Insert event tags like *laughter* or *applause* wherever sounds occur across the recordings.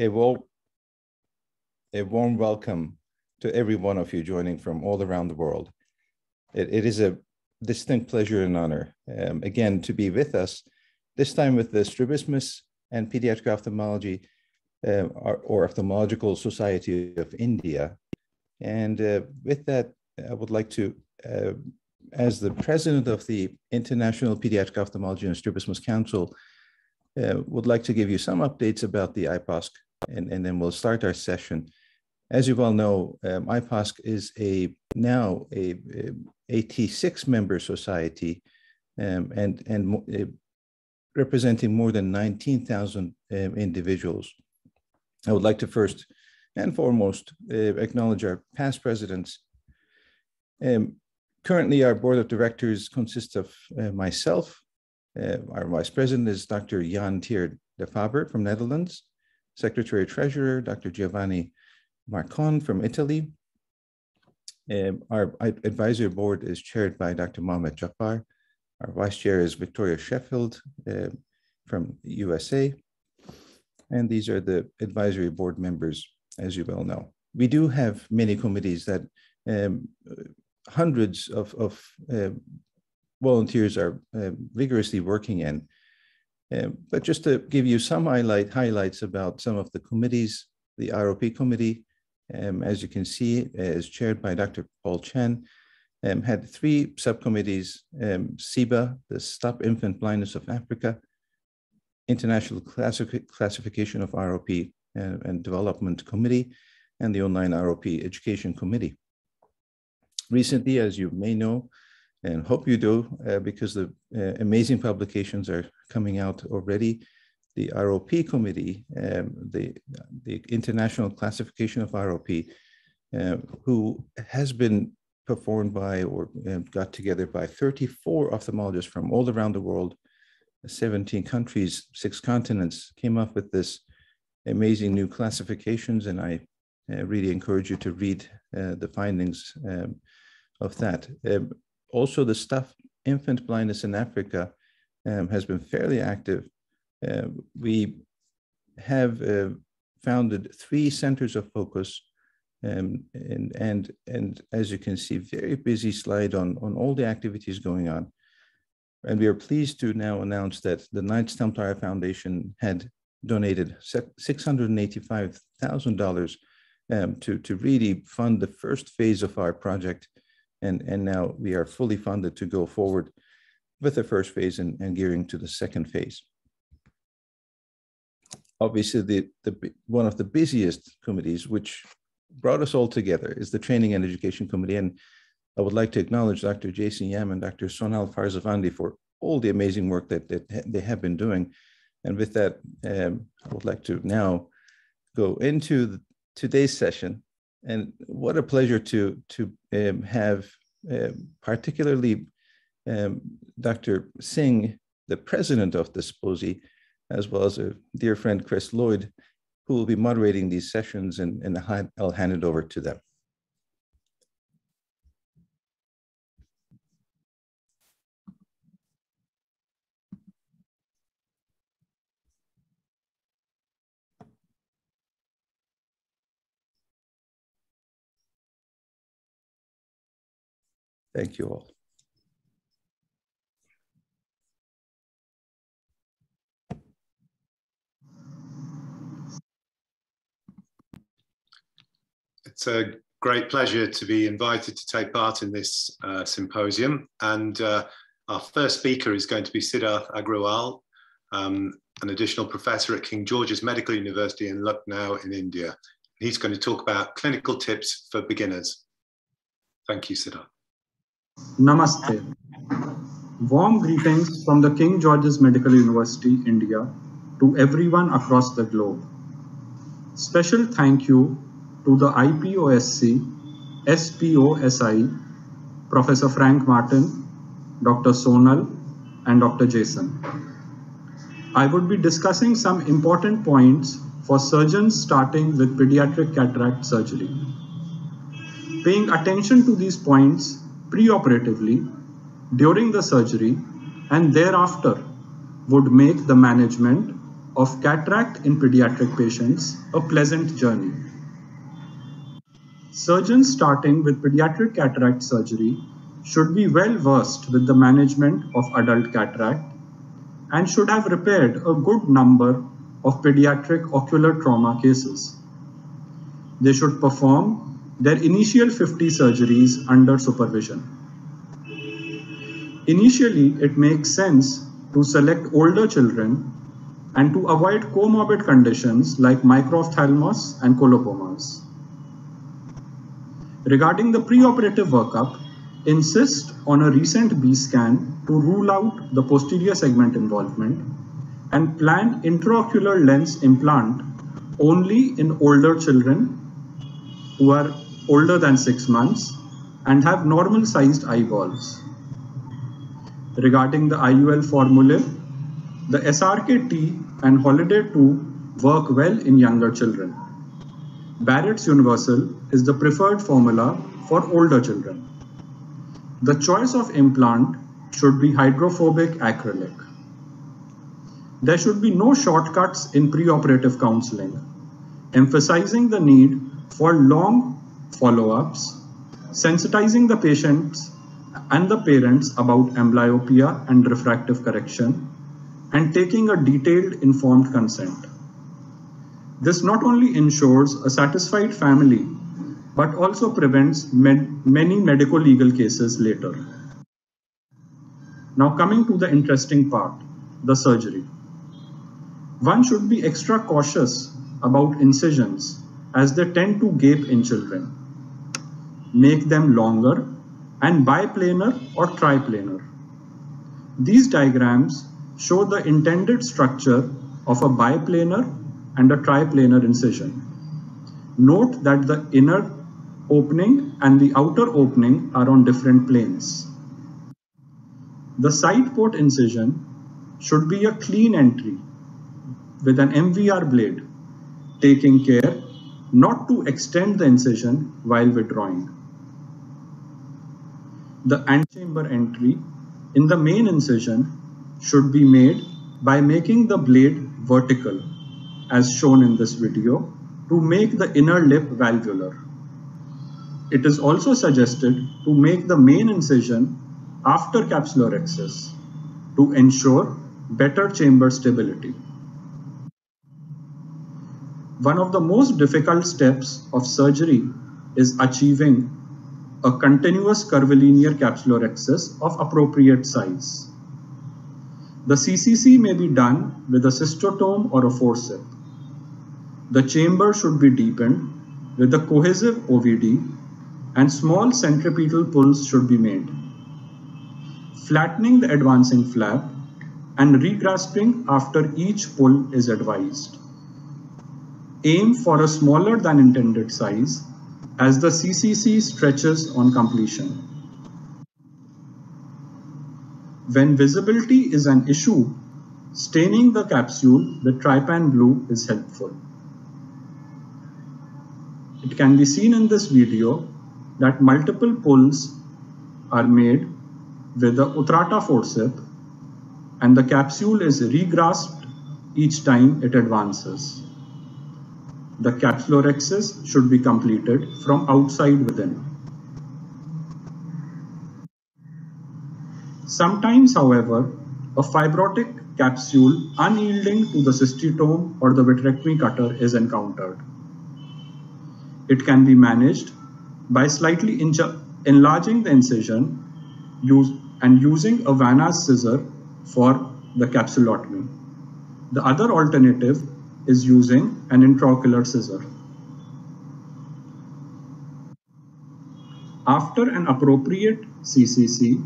a, warm, a warm welcome to every one of you joining from all around the world. it, it is a distinct pleasure and honor, um, again, to be with us, this time with the Strabismus and Pediatric Ophthalmology uh, or, or, Ophthalmological Society of India. And uh, with that, I would like to, uh, as the president of the International Pediatric Ophthalmology and Strabismus Council, uh, would like to give you some updates about the IPOSC, and, and then we'll start our session. As you well know, um, IPOSC is a now a, a AT6 member society um, and, and uh, representing more than 19,000 um, individuals. I would like to first and foremost uh, acknowledge our past presidents. Um, currently, our board of directors consists of uh, myself, uh, our vice president is Dr. Jan Tjeerd de Faber from Netherlands, secretary treasurer, Dr. Giovanni Marcon from Italy. Um, our advisory board is chaired by Dr. Mohamed Jafar. Our vice chair is Victoria Sheffield uh, from USA. And these are the advisory board members, as you well know. We do have many committees that um, hundreds of, of uh, volunteers are uh, vigorously working in. Um, but just to give you some highlight highlights about some of the committees, the ROP committee, um, as you can see, is chaired by Dr. Paul Chen, um, had three subcommittees, um, SIBA, the Stop Infant Blindness of Africa, International Classi Classification of ROP and, uh, and Development Committee, and the Online ROP Education Committee. Recently, as you may know, and hope you do, uh, because the uh, amazing publications are coming out already, the ROP committee, um, the, the International Classification of ROP, uh, who has been performed by or uh, got together by 34 ophthalmologists from all around the world, 17 countries, six continents, came up with this amazing new classifications. And I uh, really encourage you to read uh, the findings um, of that. Um, also, the Stop Infant Blindness in Africa um, has been fairly active uh, we have uh, founded three centers of focus um, and, and, and as you can see, very busy slide on, on all the activities going on. And we are pleased to now announce that the Knights Templar Foundation had donated $685,000 um, to, to really fund the first phase of our project. And, and now we are fully funded to go forward with the first phase and, and gearing to the second phase obviously the, the one of the busiest committees, which brought us all together, is the Training and Education Committee. And I would like to acknowledge Dr. Jason Yam and Dr. Sonal Farzavandi for all the amazing work that, that they have been doing. And with that, um, I would like to now go into the, today's session. And what a pleasure to, to um, have uh, particularly um, Dr. Singh, the president of the SPOSI, as well as a dear friend, Chris Lloyd, who will be moderating these sessions, and, and I'll hand it over to them. Thank you all. It's a great pleasure to be invited to take part in this uh, symposium. And uh, our first speaker is going to be Siddharth Agrawal, um, an additional professor at King George's Medical University in Lucknow in India. He's going to talk about clinical tips for beginners. Thank you, Siddharth. Namaste. Warm greetings from the King George's Medical University, India, to everyone across the globe. Special thank you to the IPOSC, SPOSI, Professor Frank Martin, Dr. Sonal, and Dr. Jason. I would be discussing some important points for surgeons starting with pediatric cataract surgery. Paying attention to these points preoperatively, during the surgery, and thereafter would make the management of cataract in pediatric patients a pleasant journey. Surgeons starting with pediatric cataract surgery should be well versed with the management of adult cataract and should have repaired a good number of pediatric ocular trauma cases. They should perform their initial 50 surgeries under supervision. Initially, it makes sense to select older children and to avoid comorbid conditions like microphthalmos and colobomas. Regarding the preoperative workup, insist on a recent B scan to rule out the posterior segment involvement and plan intraocular lens implant only in older children who are older than six months and have normal sized eyeballs. Regarding the IOL formulae, the SRK-T and Holladay 2 work well in younger children. Barrett's Universal is the preferred formula for older children. The choice of implant should be hydrophobic acrylic. There should be no shortcuts in preoperative counseling, emphasizing the need for long follow-ups, sensitizing the patients and the parents about amblyopia and refractive correction, and taking a detailed informed consent. This not only ensures a satisfied family but also prevents many medical legal cases later. Now coming to the interesting part, the surgery. One should be extra cautious about incisions as they tend to gape in children. Make them longer and biplanar or triplanar. These diagrams show the intended structure of a biplanar and a triplanar incision. Note that the inner opening and the outer opening are on different planes. The side port incision should be a clean entry with an MVR blade, taking care not to extend the incision while withdrawing. The antechamber entry in the main incision should be made by making the blade vertical as shown in this video to make the inner lip valvular. It is also suggested to make the main incision after capsulorhexis to ensure better chamber stability. One of the most difficult steps of surgery is achieving a continuous curvilinear capsulorhexis of appropriate size. The CCC may be done with a cystotome or a forceps. The chamber should be deepened with a cohesive OVD and small centripetal pulls should be made. Flattening the advancing flap and regrasping after each pull is advised. Aim for a smaller than intended size as the CCC stretches on completion. When visibility is an issue, staining the capsule with trypan blue is helpful. It can be seen in this video that multiple pulls are made with the Utrata forceps and the capsule is regrasped each time it advances. The capsulorhexis should be completed from outside within. Sometimes, however, a fibrotic capsule unyielding to the cystotome or the vitrectomy cutter is encountered. It can be managed by slightly enlarging the incision and using a Vannas scissor for the capsulotomy. The other alternative is using an intraocular scissor. After an appropriate CCC,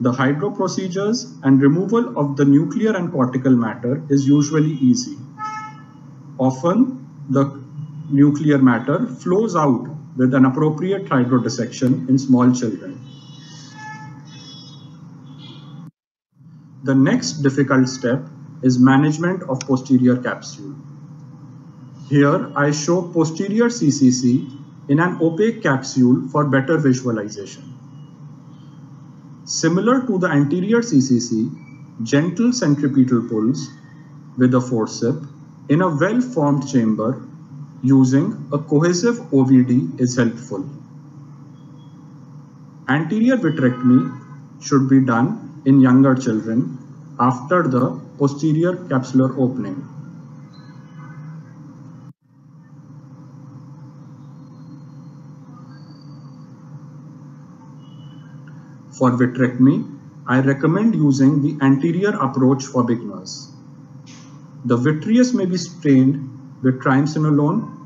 the hydro procedures and removal of the nuclear and cortical matter is usually easy. Often, the nuclear matter flows out with an appropriate hydrodissection in small children. The next difficult step is management of posterior capsule. Here I show posterior CCC in an opaque capsule for better visualization. Similar to the anterior CCC, gentle centripetal pulls with a forceps in a well-formed chamber using a cohesive OVD is helpful. Anterior vitrectomy should be done in younger children after the posterior capsular opening. For vitrectomy, I recommend using the anterior approach for beginners. The vitreous may be strained with triamcinolone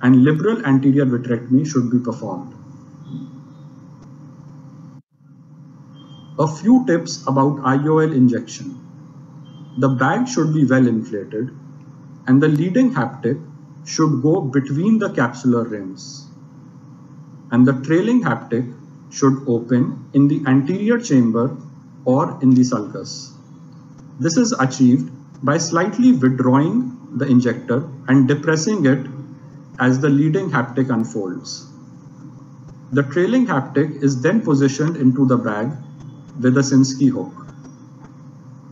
and liberal anterior vitrectomy should be performed. A few tips about IOL injection. The bag should be well inflated and the leading haptic should go between the capsular rims. And the trailing haptic should open in the anterior chamber or in the sulcus. This is achieved by slightly withdrawing the injector and depressing it as the leading haptic unfolds. The trailing haptic is then positioned into the bag with a Sinskey hook.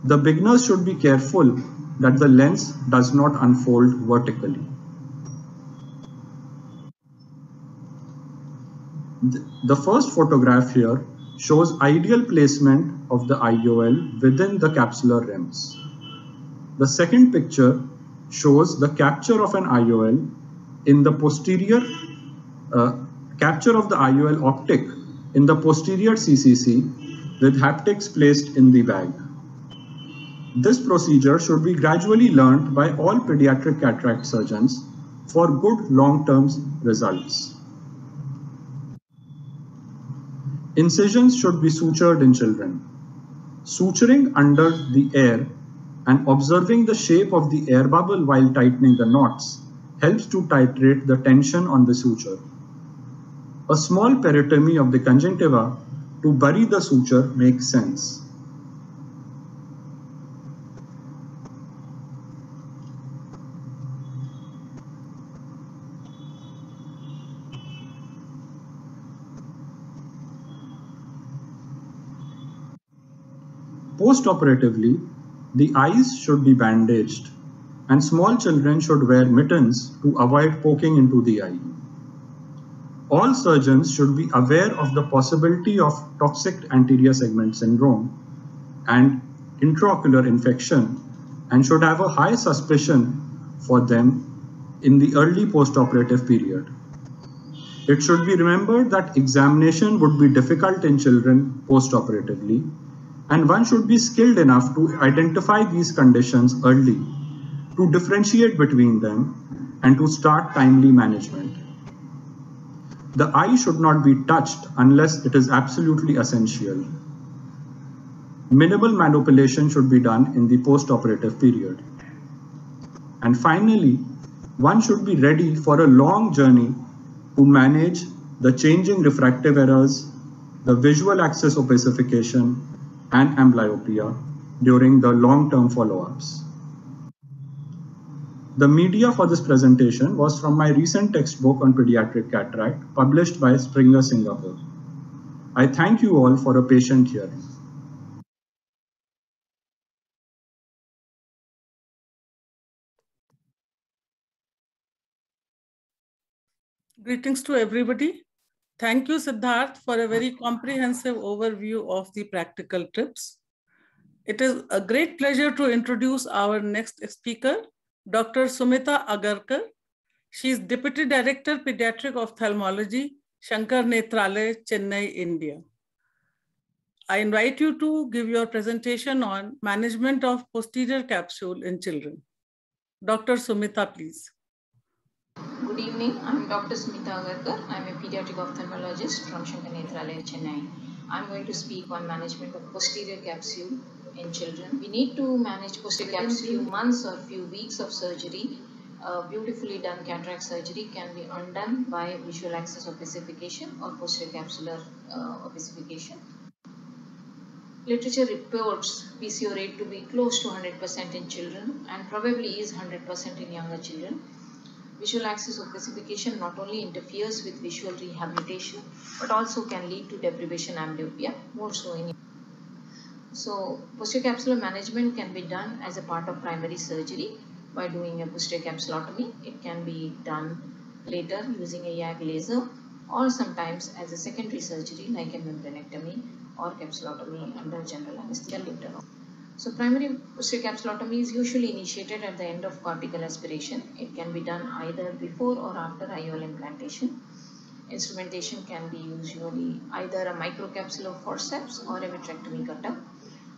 The beginners should be careful that the lens does not unfold vertically. The first photograph here shows ideal placement of the IOL within the capsular rims. The second picture shows the capture of an IOL in the posterior, uh, capture of the IOL optic in the posterior CCC with haptics placed in the bag. This procedure should be gradually learned by all pediatric cataract surgeons for good long-term results. Incisions should be sutured in children. Suturing under the air and observing the shape of the air bubble while tightening the knots helps to titrate the tension on the suture. A small peritomy of the conjunctiva to bury the suture makes sense. Post-operatively, the eyes should be bandaged and small children should wear mittens to avoid poking into the eye. All surgeons should be aware of the possibility of toxic anterior segment syndrome and intraocular infection and should have a high suspicion for them in the early postoperative period. It should be remembered that examination would be difficult in children postoperatively and one should be skilled enough to identify these conditions early, to differentiate between them, and to start timely management. The eye should not be touched unless it is absolutely essential. Minimal manipulation should be done in the post-operative period. And finally, one should be ready for a long journey to manage the changing refractive errors, the visual axis opacification, and amblyopia during the long-term follow-ups. The media for this presentation was from my recent textbook on pediatric cataract published by Springer Singapore. I thank you all for a patient hearing. Greetings to everybody. Thank you, Siddharth, for a very comprehensive overview of the practical tips. It is a great pleasure to introduce our next speaker, Dr. Sumita Agarkar. She is Deputy Director, Pediatric Ophthalmology, Shankar Nethralaya, Chennai, India. I invite you to give your presentation on management of posterior capsule in children. Dr. Sumita, please. Good evening. I'm Dr. Smita Agarkar. I'm a pediatric ophthalmologist from Shankar Nethralaya, Chennai. I'm going to speak on management of posterior capsule in children. We need to manage posterior capsule few months or few weeks of surgery. Uh, beautifully done cataract surgery can be undone by visual axis opacification or posterior capsular uh, opacification. Literature reports PCO rate to be close to 100% in children and probably is 100% in younger children. Visual axis opacification not only interferes with visual rehabilitation but also can lead to deprivation amblyopia, more so in So posterior capsular management can be done as a part of primary surgery by doing a posterior capsulotomy. It can be done later using a YAG laser or sometimes as a secondary surgery like a membranectomy or capsulotomy under general anesthesia later on. So primary posterior capsulotomy is usually initiated at the end of cortical aspiration. It can be done either before or after IOL implantation. Instrumentation can be usually either a microcapsular forceps or a vitrectomy cutter.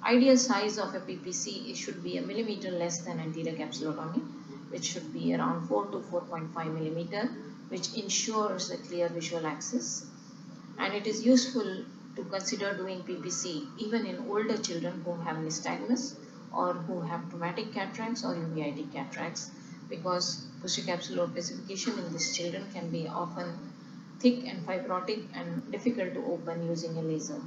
Ideal size of a PPC should be a millimeter less than anterior capsulotomy, which should be around 4 to 4.5 millimeter, which ensures a clear visual access. And it is useful to consider doing PPC even in older children who have nystagmus or who have traumatic cataracts or uveitic cataracts because posterior capsular opacification in these children can be often thick and fibrotic and difficult to open using a laser.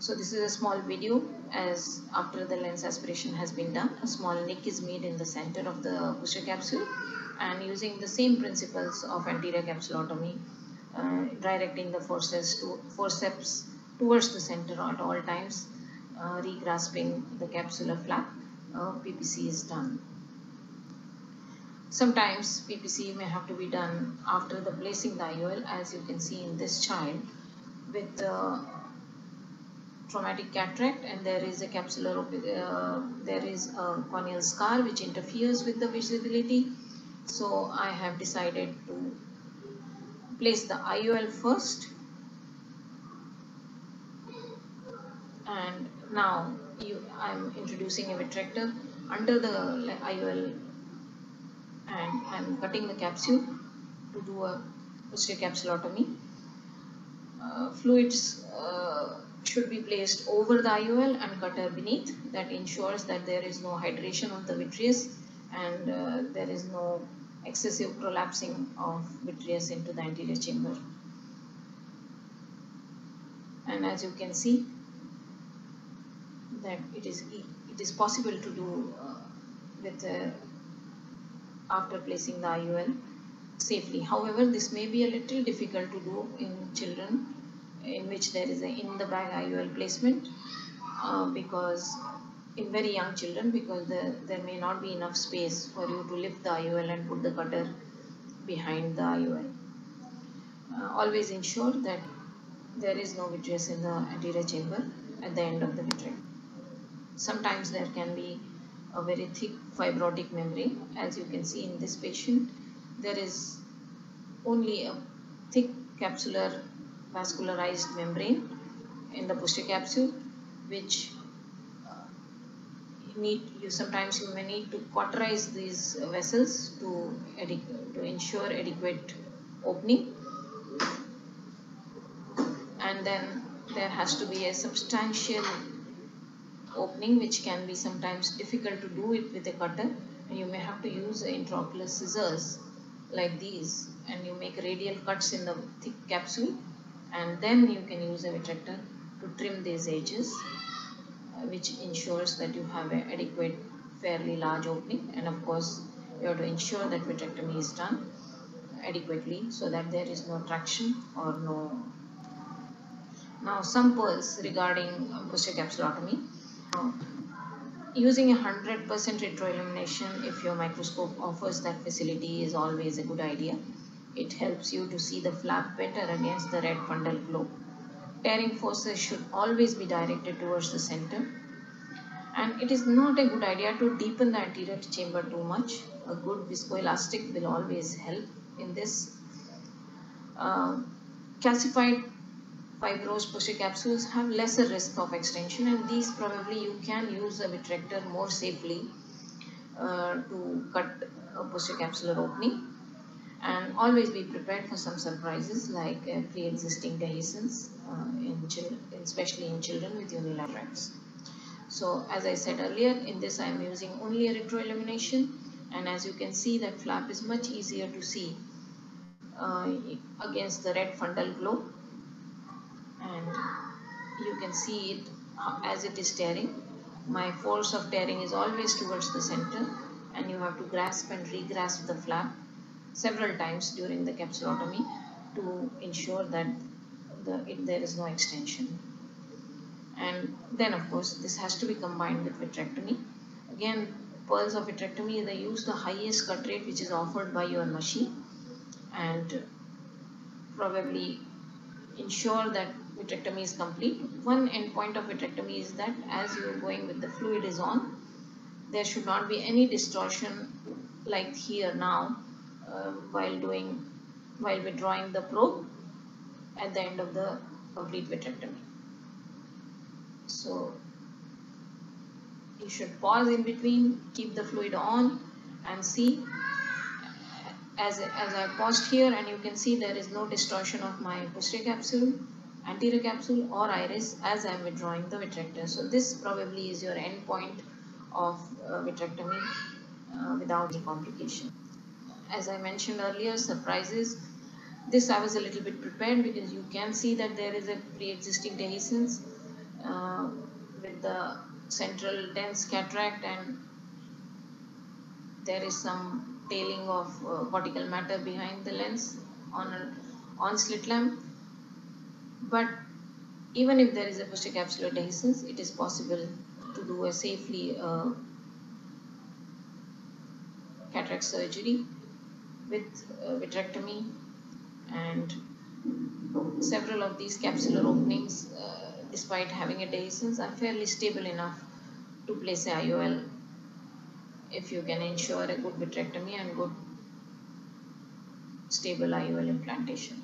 So this is a small video as after the lens aspiration has been done, a small nick is made in the center of the posterior capsule and using the same principles of anterior capsulotomy, directing the forces to forceps towards the center at all times, uh, regrasping the capsular flap, uh, PPC is done. Sometimes PPC may have to be done after the placing the IOL as you can see in this child with uh, traumatic cataract and there is a capsular, uh, there is a corneal scar which interferes with the visibility. So I have decided to place the IOL first and now you, I'm introducing a vitrector under the IOL and I'm cutting the capsule to do a posterior capsulotomy. Uh, fluids uh, should be placed over the IOL and cutter beneath. That ensures that there is no hydration of the vitreous and uh, there is no excessive prolapsing of vitreous into the anterior chamber. And as you can see, that it is it is possible to do uh, with uh, after placing the IOL safely. However, this may be a little difficult to do in children in which there is a in the bag IOL placement uh, because in very young children because the, there may not be enough space for you to lift the IOL and put the cutter behind the IOL. Uh, always ensure that there is no vitreous in the anterior chamber at the end of the vitreous. Sometimes there can be a very thick fibrotic membrane as you can see in this patient. There is only a thick capsular vascularized membrane in the posterior capsule which need you sometimes you may need to cauterize these vessels to to ensure adequate opening. And then there has to be a substantial opening which can be sometimes difficult to do it with a cutter. And you may have to use intraocular scissors like these and you make radial cuts in the thick capsule. And then you can use a vitrector to trim these edges which ensures that you have an adequate fairly large opening. And of course you have to ensure that vitrectomy is done adequately so that there is no traction or no. Now some pearls regarding posterior capsulotomy. Uh, using a 100% retroillumination if your microscope offers that facility is always a good idea. It helps you to see the flap better against the red fundal glow. Tearing forces should always be directed towards the center. And it is not a good idea to deepen the anterior chamber too much. A good viscoelastic will always help in this. Uh, calcified fibrous posterior capsules have lesser risk of extension and these probably you can use a vitrector more safely uh, to cut a posterior capsular opening and always be prepared for some surprises like uh, pre-existing dehiscence, uh, in children, especially in children with unilateral unilaterals. So as I said earlier, in this I am using only a retroillumination and as you can see that flap is much easier to see uh, against the red fundal glow and you can see it as it is tearing. My force of tearing is always towards the center and you have to grasp and re-grasp the flap several times during the capsulotomy to ensure that the, it, there is no extension. And then of course this has to be combined with vitrectomy. Again, pearls of vitrectomy, they use the highest cut rate which is offered by your machine and probably ensure that vitrectomy is complete. One endpoint of vitrectomy is that as you are going with the fluid is on, there should not be any distortion like here now uh, while doing while withdrawing the probe at the end of the complete vitrectomy. So you should pause in between, keep the fluid on and see as, as I paused here and you can see there is no distortion of my posterior capsule, anterior capsule or iris as I am withdrawing the vitrector. So this probably is your end point of uh, vitrectomy uh, without any complication. As I mentioned earlier, surprises. This I was a little bit prepared because you can see that there is a pre-existing dehiscence uh, with the central dense cataract and there is some tailing of uh, cortical matter behind the lens on a on slit lamp but even if there is a postcapsular dehiscence it is possible to do a safely uh, cataract surgery with uh, vitrectomy and several of these capsular openings uh, despite having a dehiscence are fairly stable enough to place a IOL if you can ensure a good vitrectomy and good stable IOL implantation.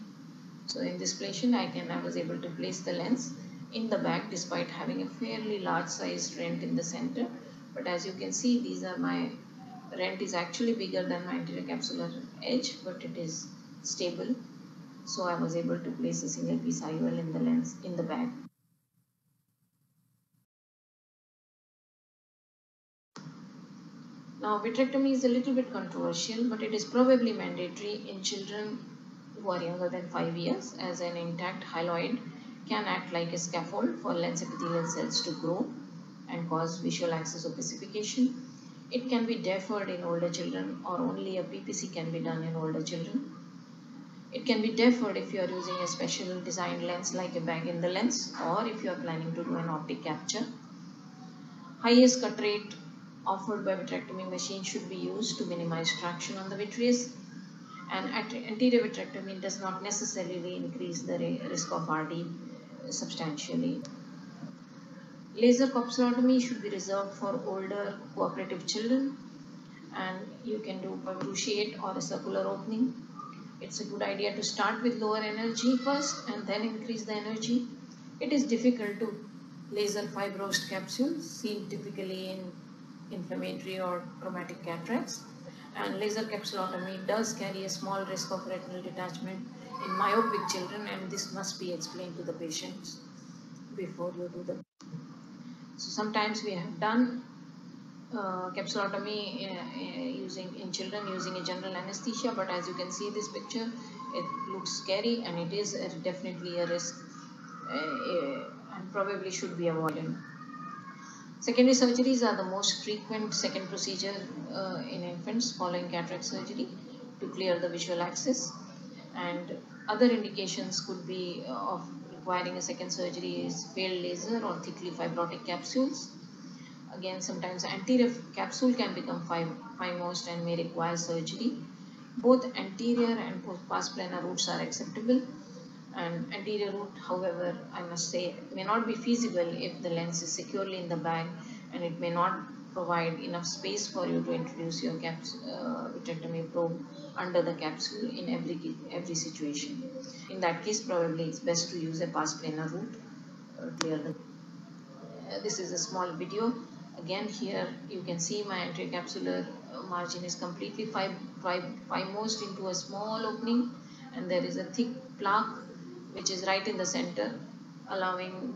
So in this patient I can I was able to place the lens in the back despite having a fairly large sized rent in the center but as you can see these are my rent is actually bigger than my anterior capsular edge but it is stable so I was able to place a single piece IOL in the lens in the back. Now vitrectomy is a little bit controversial but it is probably mandatory in children who are younger than 5 years as an intact hyaloid can act like a scaffold for lens epithelial cells to grow and cause visual axis opacification. It can be deferred in older children or only a PPC can be done in older children. It can be deferred if you are using a special designed lens like a bag in the lens or if you are planning to do an optic capture. Highest cut rate offered by vitrectomy machine should be used to minimize traction on the vitreous and anterior vitrectomy does not necessarily increase the risk of RD substantially. Laser capsulotomy should be reserved for older cooperative children and you can do a cruciate or a circular opening. It's a good idea to start with lower energy first and then increase the energy. It is difficult to laser fibrosed capsules seen typically in inflammatory or traumatic cataracts and laser capsulotomy does carry a small risk of retinal detachment in myopic children and this must be explained to the patients before you do the so sometimes we have done uh, capsulotomy uh, uh, using in children using a general anesthesia but as you can see this picture it looks scary and it is a, definitely a risk uh, uh, and probably should be avoided. Secondary surgeries are the most frequent second procedure uh, in infants following cataract surgery to clear the visual axis. And other indications could be of requiring a second surgery is failed laser or thickly fibrotic capsules. Again, sometimes anterior capsule can become phimosed and may require surgery. Both anterior and pars plana routes are acceptable and anterior route, however, I must say, may not be feasible if the lens is securely in the bag and it may not provide enough space for you to introduce your caps, uh, vitrectomy probe under the capsule in every, every situation. In that case, probably it's best to use a pars plana route. Uh, uh, this is a small video. Again, here you can see my anterior capsular uh, margin is completely phimosed into a small opening and there is a thick plaque which is right in the center allowing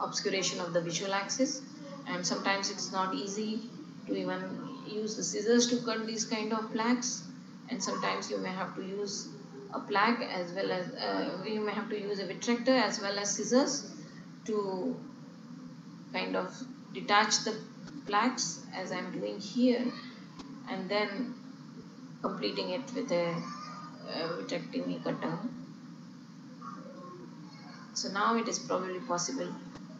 obscuration of the visual axis and sometimes it's not easy to even use the scissors to cut these kind of plaques and sometimes you may have to use a plaque as well as uh, you may have to use a vitrector as well as scissors to kind of detach the plaques as I'm doing here and then completing it with a, vitrectomy cutter. So now it is probably possible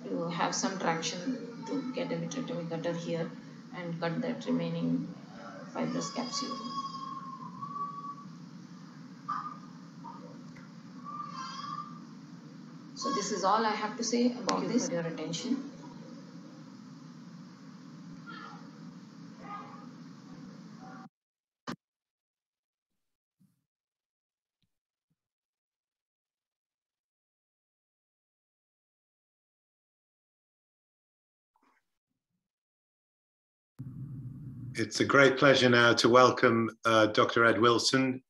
to have some traction to get a vitrectomy cutter here and cut that remaining fibrous capsule. So this is all I have to say about this. for your attention. It's a great pleasure now to welcome uh, Dr. Ed Wilson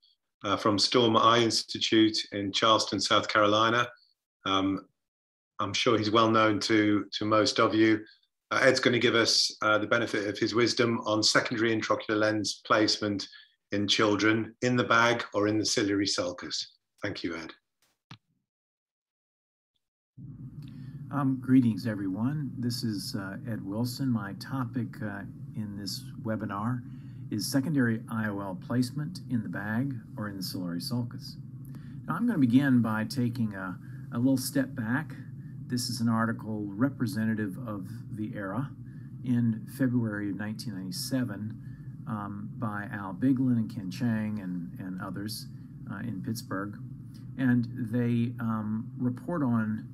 uh, from Storm Eye Institute in Charleston, South Carolina. Um, I'm sure he's well known to, to most of you. Uh, Ed's going to give us uh, the benefit of his wisdom on secondary intraocular lens placement in children in the bag or in the ciliary sulcus. Thank you, Ed. Um, greetings, everyone. This is uh, Ed Wilson. My topic uh, in this webinar is secondary IOL placement in the bag or in the ciliary sulcus. Now, I'm going to begin by taking a, a little step back. This is an article representative of the era in February of 1997 um, by Al Biglan and Ken Cheng and, and others uh, in Pittsburgh. And they um, report on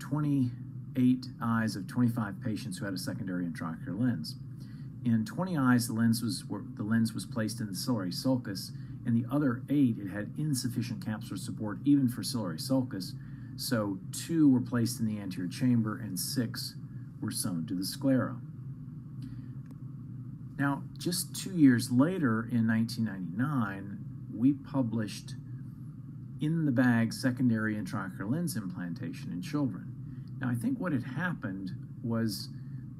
28 eyes of 25 patients who had a secondary intraocular lens. In 20 eyes, the lens was the lens was placed in the ciliary sulcus. In the other eight, it had insufficient capsular support even for ciliary sulcus. So two were placed in the anterior chamber and six were sewn to the sclera. Now, just two years later, in 1999, we published in the bag secondary intraocular lens implantation in children. Now, I think what had happened was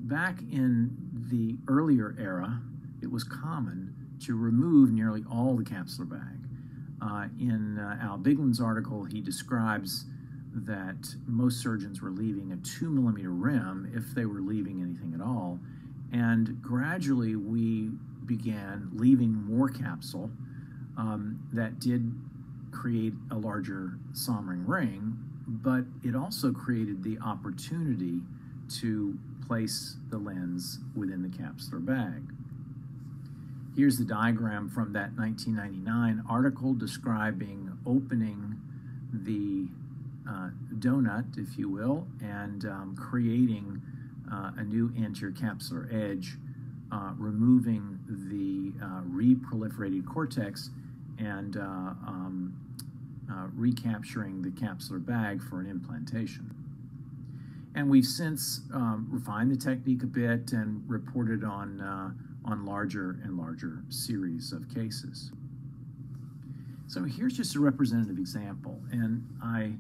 back in the earlier era, it was common to remove nearly all the capsular bag. Uh, in uh, Al Biglan's article, he describes that most surgeons were leaving a two millimeter rim if they were leaving anything at all. And gradually we began leaving more capsule um, that did create a larger Soemmering ring, but it also created the opportunity to place the lens within the capsular bag. Here's the diagram from that 1999 article describing opening the uh, donut, if you will, and um, creating uh, a new anterior capsular edge, uh, removing the uh, reproliferated cortex and uh, um, uh, recapturing the capsular bag for an implantation. And we've since um, refined the technique a bit and reported on, uh, on larger and larger series of cases. So here's just a representative example. And I,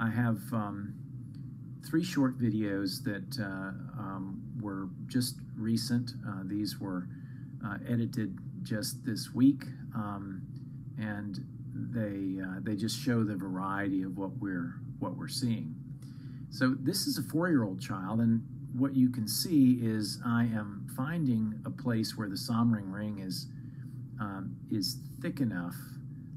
I have um, three short videos that uh, um, were just recent. Uh, these were uh, edited just this week. Um, and they uh, they just show the variety of what we're what we're seeing. So this is a four-year-old child, and what you can see is I am finding a place where the Soemmering ring is um, is thick enough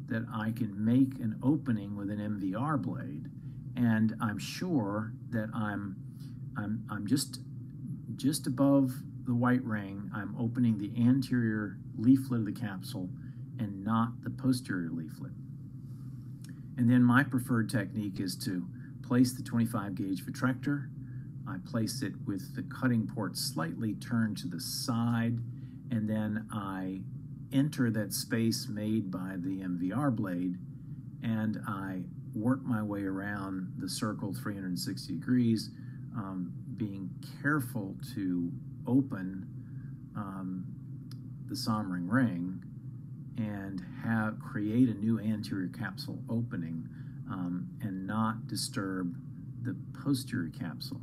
that I can make an opening with an MVR blade, and I'm sure that I'm I'm I'm just just above the white ring. I'm opening the anterior leaflet of the capsule and not the posterior leaflet. And then my preferred technique is to place the 25 gauge vitrector. I place it with the cutting port slightly turned to the side, and then I enter that space made by the MVR blade, and I work my way around the circle 360 degrees, um, being careful to open um, the Soemmering ring and have create a new anterior capsule opening um, and not disturb the posterior capsule.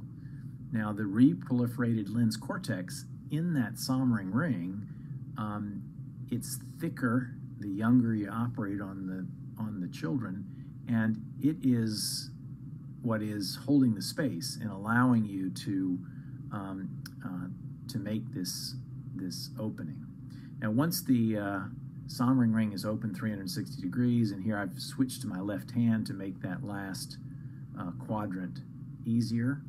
Now, the reproliferated lens cortex in that Soemmering ring, um, it's thicker the younger you operate on the on the children, and it is what is holding the space and allowing you to um, uh, to make this this opening. Now, once the uh, Soemmering ring is open 360 degrees, and here I've switched to my left hand to make that last uh, quadrant easier.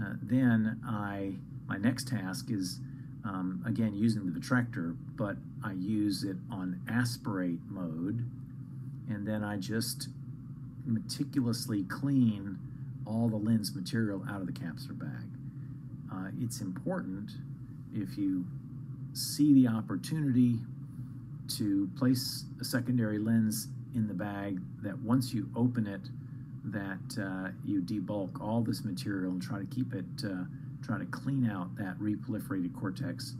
Uh, then I, my next task is, um, again, using the vitrector, but I use it on aspirate mode, and then I just meticulously clean all the lens material out of the capsular bag. Uh, it's important if you see the opportunity to place a secondary lens in the bag that once you open it that uh, you debulk all this material and try to keep it uh, try to clean out that reproliferated cortex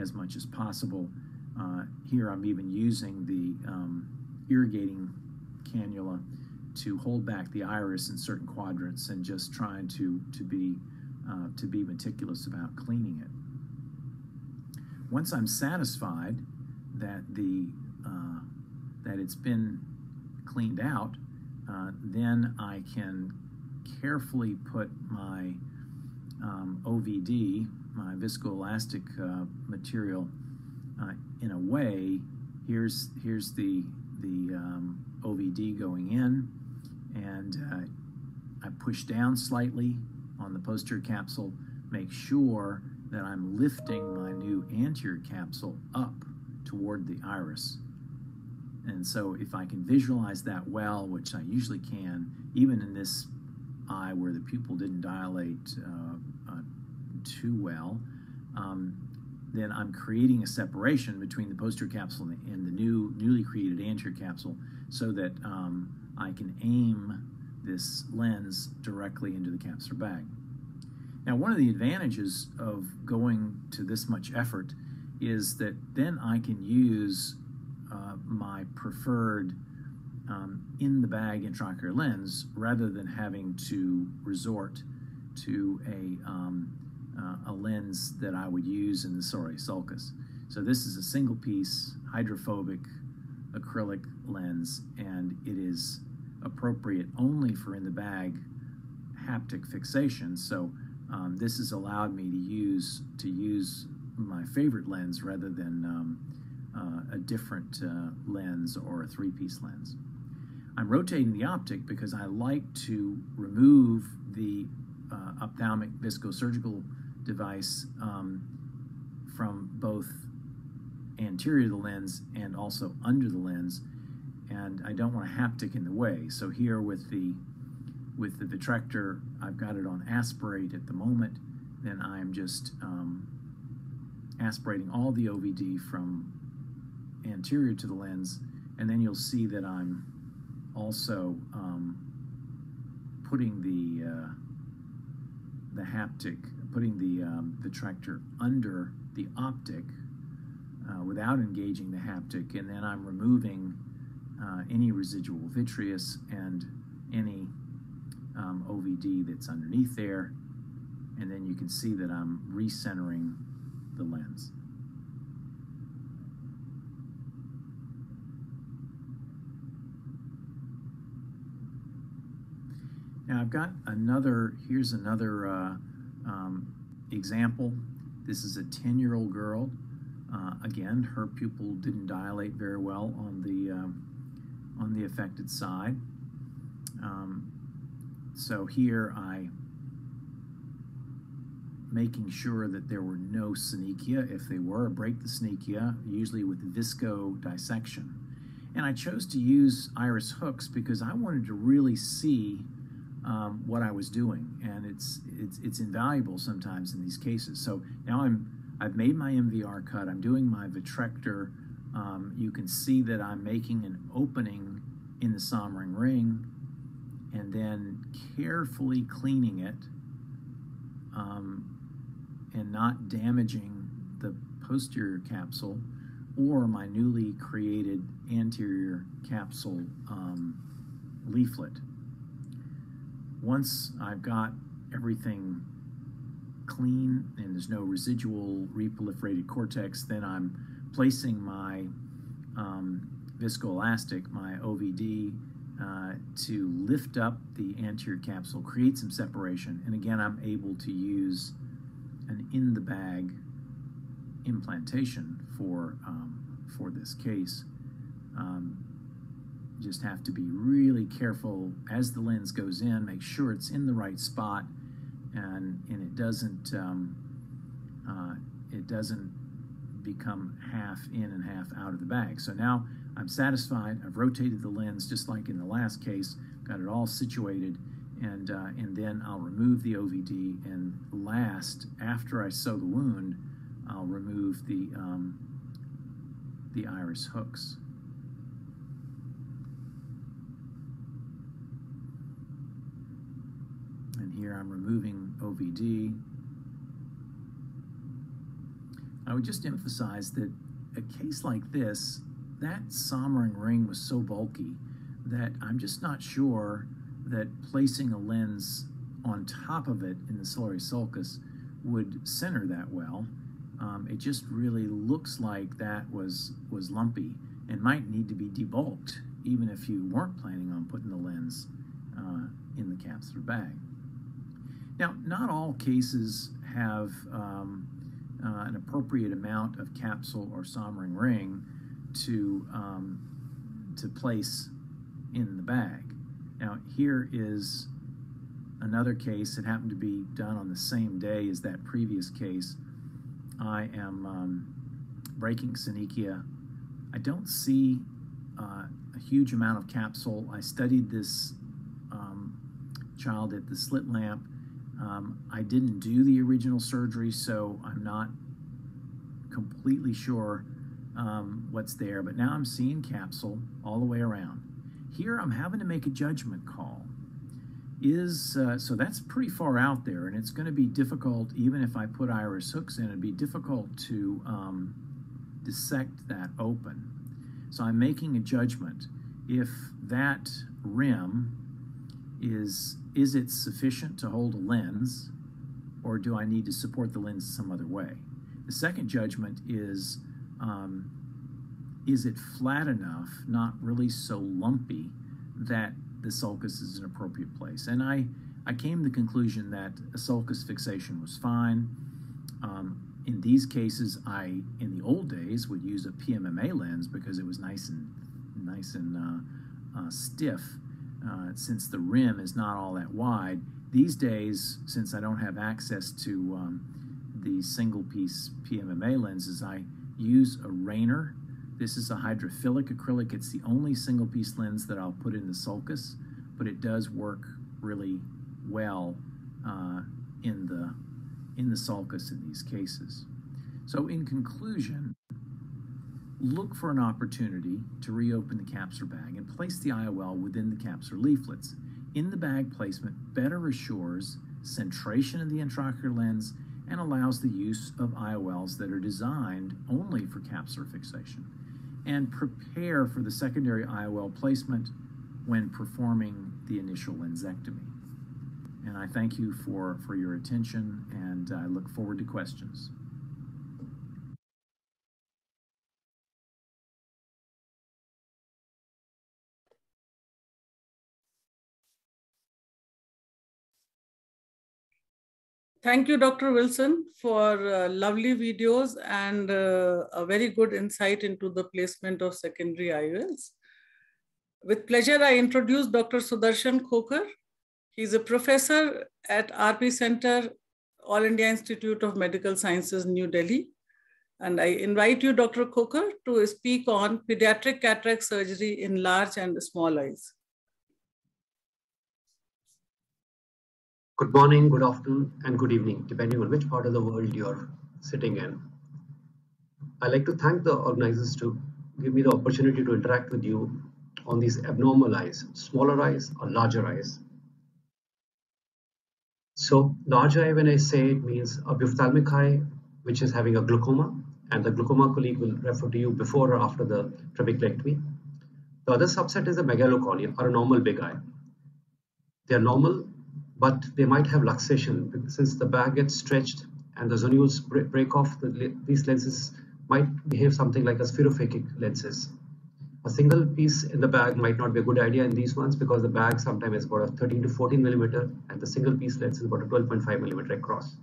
as much as possible. Uh, here I'm even using the um, irrigating cannula to hold back the iris in certain quadrants and just trying to to be uh, to be meticulous about cleaning it. Once I'm satisfied that the uh, that it's been cleaned out, uh, then I can carefully put my um, OVD, my viscoelastic uh, material, uh, in a way. Here's here's the the um, OVD going in, and uh, I push down slightly on the posterior capsule, make sure that I'm lifting my new anterior capsule up toward the iris. And so if I can visualize that well, which I usually can, even in this eye where the pupil didn't dilate uh, uh, too well, um, then I'm creating a separation between the posterior capsule and the new newly created anterior capsule so that um, I can aim this lens directly into the capsular bag. Now, one of the advantages of going to this much effort is that then I can use uh, my preferred um, in the bag intraocular lens rather than having to resort to a, um, uh, a lens that I would use in the Sori sulcus. So this is a single piece hydrophobic acrylic lens and it is appropriate only for in the bag haptic fixation. So um, this has allowed me to use to use my favorite lens rather than um, uh, a different uh, lens or a three-piece lens. I'm rotating the optic because I like to remove the uh, ophthalmic viscosurgical device um, from both anterior to the lens and also under the lens and I don't want a haptic in the way. So here with the with the vitrector, I've got it on aspirate at the moment, then I'm just um, aspirating all the OVD from anterior to the lens, and then you'll see that I'm also um, putting the uh, the haptic, putting the um, vitrector under the optic uh, without engaging the haptic, and then I'm removing uh, any residual vitreous and any um, OVD that's underneath there, and then you can see that I'm recentering the lens. Now I've got another, here's another uh, um, example. This is a 10-year-old girl. Uh, again, her pupil didn't dilate very well on the, um, on the affected side. Um, so here I making sure that there were no synechia. If they were, break the synechia, usually with visco dissection. And I chose to use iris hooks because I wanted to really see um, what I was doing, and it's it's it's invaluable sometimes in these cases. So now I'm I've made my MVR cut. I'm doing my vitrector. Um, you can see that I'm making an opening in the Soemmering ring, and then carefully cleaning it. Um, and not damaging the posterior capsule or my newly created anterior capsule um, leaflet. Once I've got everything clean and there's no residual reproliferated cortex, then I'm placing my um, viscoelastic, my OVD, uh, to lift up the anterior capsule, create some separation, and again, I'm able to use an in the bag implantation for um, for this case. Um, just have to be really careful as the lens goes in, make sure it's in the right spot, and and it doesn't um, uh, it doesn't become half in and half out of the bag. So now I'm satisfied. I've rotated the lens just like in the last case, got it all situated, and uh, and then I'll remove the OVD. And last, after I sew the wound, I'll remove the um, the iris hooks. And here I'm removing OVD. I would just emphasize that a case like this, that Soemmering ring was so bulky that I'm just not sure that placing a lens on top of it in the ciliary sulcus would center that well. Um, it just really looks like that was was lumpy and might need to be debulked, even if you weren't planning on putting the lens uh, in the capsular bag. Now, not all cases have um, uh, an appropriate amount of capsule or Soemmering ring to um, to place in the bag. Now, here is another case that happened to be done on the same day as that previous case. I am um, breaking Synechia. I don't see uh, a huge amount of capsule. I studied this um, child at the slit lamp. Um, I didn't do the original surgery, so I'm not completely sure um, what's there, but now I'm seeing capsule all the way around. Here I'm having to make a judgment call. Is uh, so that's pretty far out there, and it's going to be difficult. Even if I put iris hooks in, it'd be difficult to um, dissect that open. So I'm making a judgment. If that rim is is it sufficient to hold a lens, or do I need to support the lens some other way? The second judgment is um, is it flat enough, not really so lumpy, that the sulcus is an appropriate place? And I, I came to the conclusion that a sulcus fixation was fine. Um, in these cases, I, in the old days, would use a PMMA lens because it was nice and nice and uh, uh, stiff. Uh, since the rim is not all that wide, these days, since I don't have access to um, the single piece PMMA lenses, I use a Rayner. This is a hydrophilic acrylic. It's the only single piece lens that I'll put in the sulcus, but it does work really well uh, in the in the sulcus in these cases. So in conclusion, look for an opportunity to reopen the capsular bag and place the IOL within the capsular leaflets. In the bag placement better assures centration of the intraocular lens and allows the use of IOLs that are designed only for capsular fixation and prepare for the secondary IOL placement when performing the initial lensectomy. And I thank you for, for your attention and I look forward to questions. Thank you, Dr. Wilson, for uh, lovely videos and uh, a very good insight into the placement of secondary IOLs. With pleasure, I introduce Dr. Sudarshan Khokhar. He's a professor at RP Center, All India Institute of Medical Sciences, New Delhi. And I invite you, Dr. Khokhar, to speak on pediatric cataract surgery in large and small eyes. Good morning, good afternoon, and good evening, depending on which part of the world you're sitting in. I'd like to thank the organizers to give me the opportunity to interact with you on these abnormal eyes, smaller eyes or larger eyes. So large eye, when I say it means a buphthalmic eye, which is having a glaucoma, and the glaucoma colleague will refer to you before or after the trabeculectomy. The other subset is a megalocornea or a normal big eye. They are normal but they might have luxation since the bag gets stretched and the zonules break off. The, these lenses might behave something like a spherophakic lenses. A single piece in the bag might not be a good idea in these ones because the bag sometimes is about a 13 to 14 millimeter and the single piece lens is about a 12.5 millimeter across.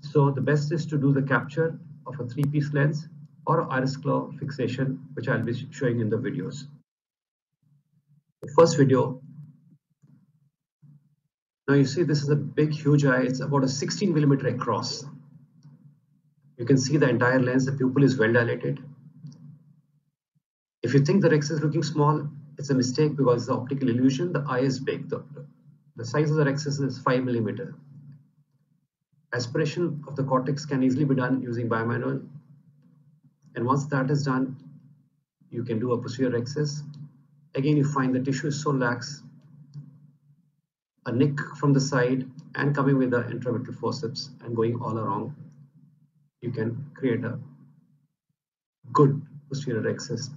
So the best is to do the capture of a three piece lens or iris claw fixation, which I'll be showing in the videos. The first video. Now you see this is a big, huge eye. It's about a 16 millimeter across. You can see the entire lens. The pupil is well dilated. If you think the rex is looking small, it's a mistake because the optical illusion. The eye is big. The, the size of the rhexis is 5 millimeter. Aspiration of the cortex can easily be done using bimanual. And once that is done, you can do a posterior rhexis. Again, you find the tissue is so lax, a nick from the side and coming with the intravitreal forceps and going all around, you can create a good posterior rhexis.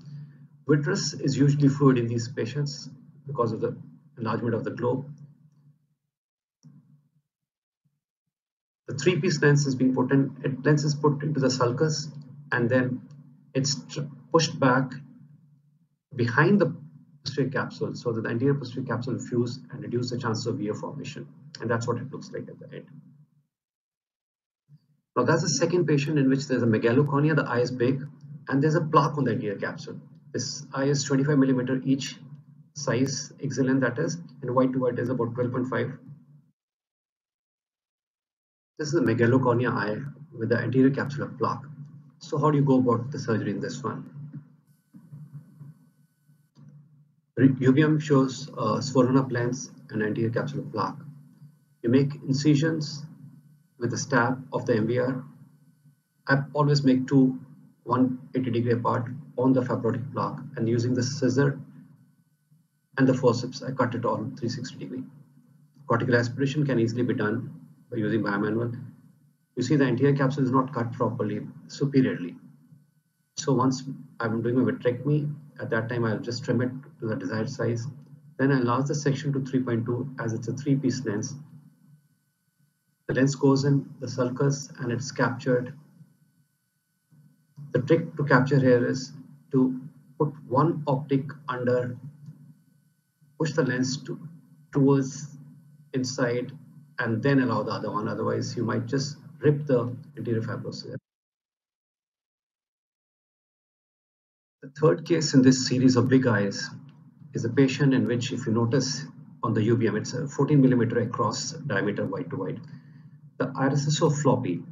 Vitreous is usually fluid in these patients because of the enlargement of the globe. The three-piece lens is being put in, it, lens is put into the sulcus and then it's pushed back behind the posterior capsule so that the anterior posterior capsule fuse and reduce the chances of weir formation. And that's what it looks like at the end. Now that's the second patient in which there's a megalocornea, the eye is big, and there's a plaque on the anterior capsule. This eye is 25 millimeter each size, excellent that is, and white to white is about 12.5. This is a megalocornea eye with the anterior capsular plaque. So how do you go about the surgery in this one? UBM shows uh, swollen up lens and anterior capsular plaque. You make incisions with the stab of the MVR. I always make two 180 degree apart on the fibrotic plaque and using the scissor and the forceps, I cut it all 360 degree. Cortical aspiration can easily be done by using bimanual. You see the anterior capsule is not cut properly, superiorly. So once I'm doing a vitrectomy, at that time I'll just trim it to the desired size. Then I enlarge the section to 3.2 as it's a three-piece lens. The lens goes in the sulcus and it's captured. The trick to capture here is to put one optic under, push the lens to, towards inside and then allow the other one. Otherwise, you might just rip the interior fibrous. The third case in this series of big eyes is a patient in which, if you notice on the UBM, it's a 14 millimeter across diameter wide to wide. The iris is so floppy.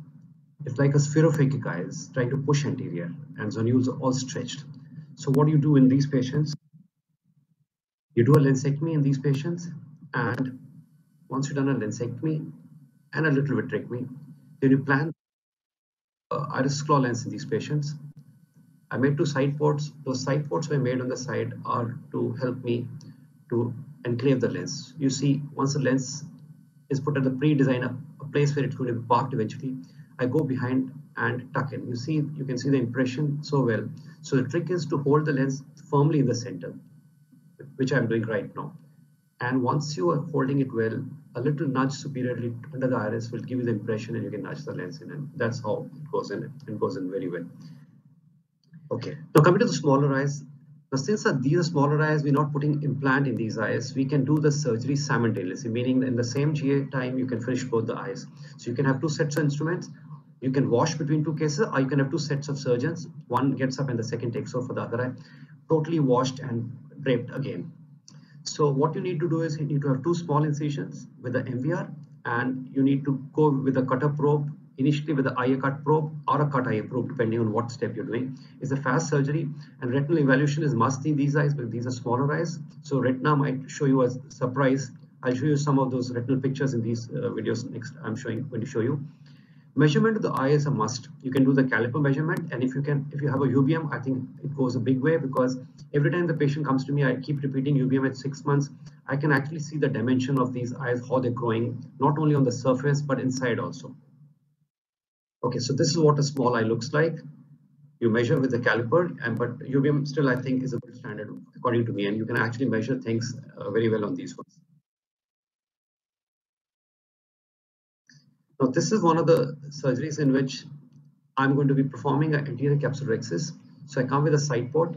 It's like a spherophakic iris trying to push anterior and zonules are all stretched. So what do you do in these patients? You do a lensectomy in these patients and once you've done a lensectomy and a little vitrectomy, then you plan uh, iris claw lens in these patients I made two side ports. Those side ports were made on the side are to help me to enclave the lens. You see, once the lens is put at the pre-design, a place where it's going to be parked eventually, I go behind and tuck in. You see, you can see the impression so well. So the trick is to hold the lens firmly in the center, which I'm doing right now. And once you are holding it well, a little nudge superiorly under the iris will give you the impression and you can nudge the lens in and that's how it goes in and goes in very well. Okay, now coming to the smaller eyes, now since these are smaller eyes, we're not putting implant in these eyes, we can do the surgery simultaneously, meaning in the same GA time, you can finish both the eyes. So you can have two sets of instruments, you can wash between two cases, or you can have two sets of surgeons, one gets up and the second takes over for the other eye, totally washed and draped again. So what you need to do is you need to have two small incisions with the MVR and you need to go with a cutter probe initially with the IA cut probe or a cut IA probe, depending on what step you're doing. is a fast surgery and retinal evaluation is must in these eyes, but these are smaller eyes. So retina might show you a surprise. I'll show you some of those retinal pictures in these uh, videos next. I'm showing going to show you. Measurement of the eye is a must. You can do the caliper measurement, and if you can, if you have a UBM, I think it goes a big way because every time the patient comes to me, I keep repeating UBM at six months. I can actually see the dimension of these eyes, how they're growing, not only on the surface but inside also. Okay, so this is what a small eye looks like. You measure with the caliper, and but UBM still I think is a good standard according to me, and you can actually measure things uh, very well on these ones. Now this is one of the surgeries in which I'm going to be performing an anterior capsular rhexis. So I come with a side port.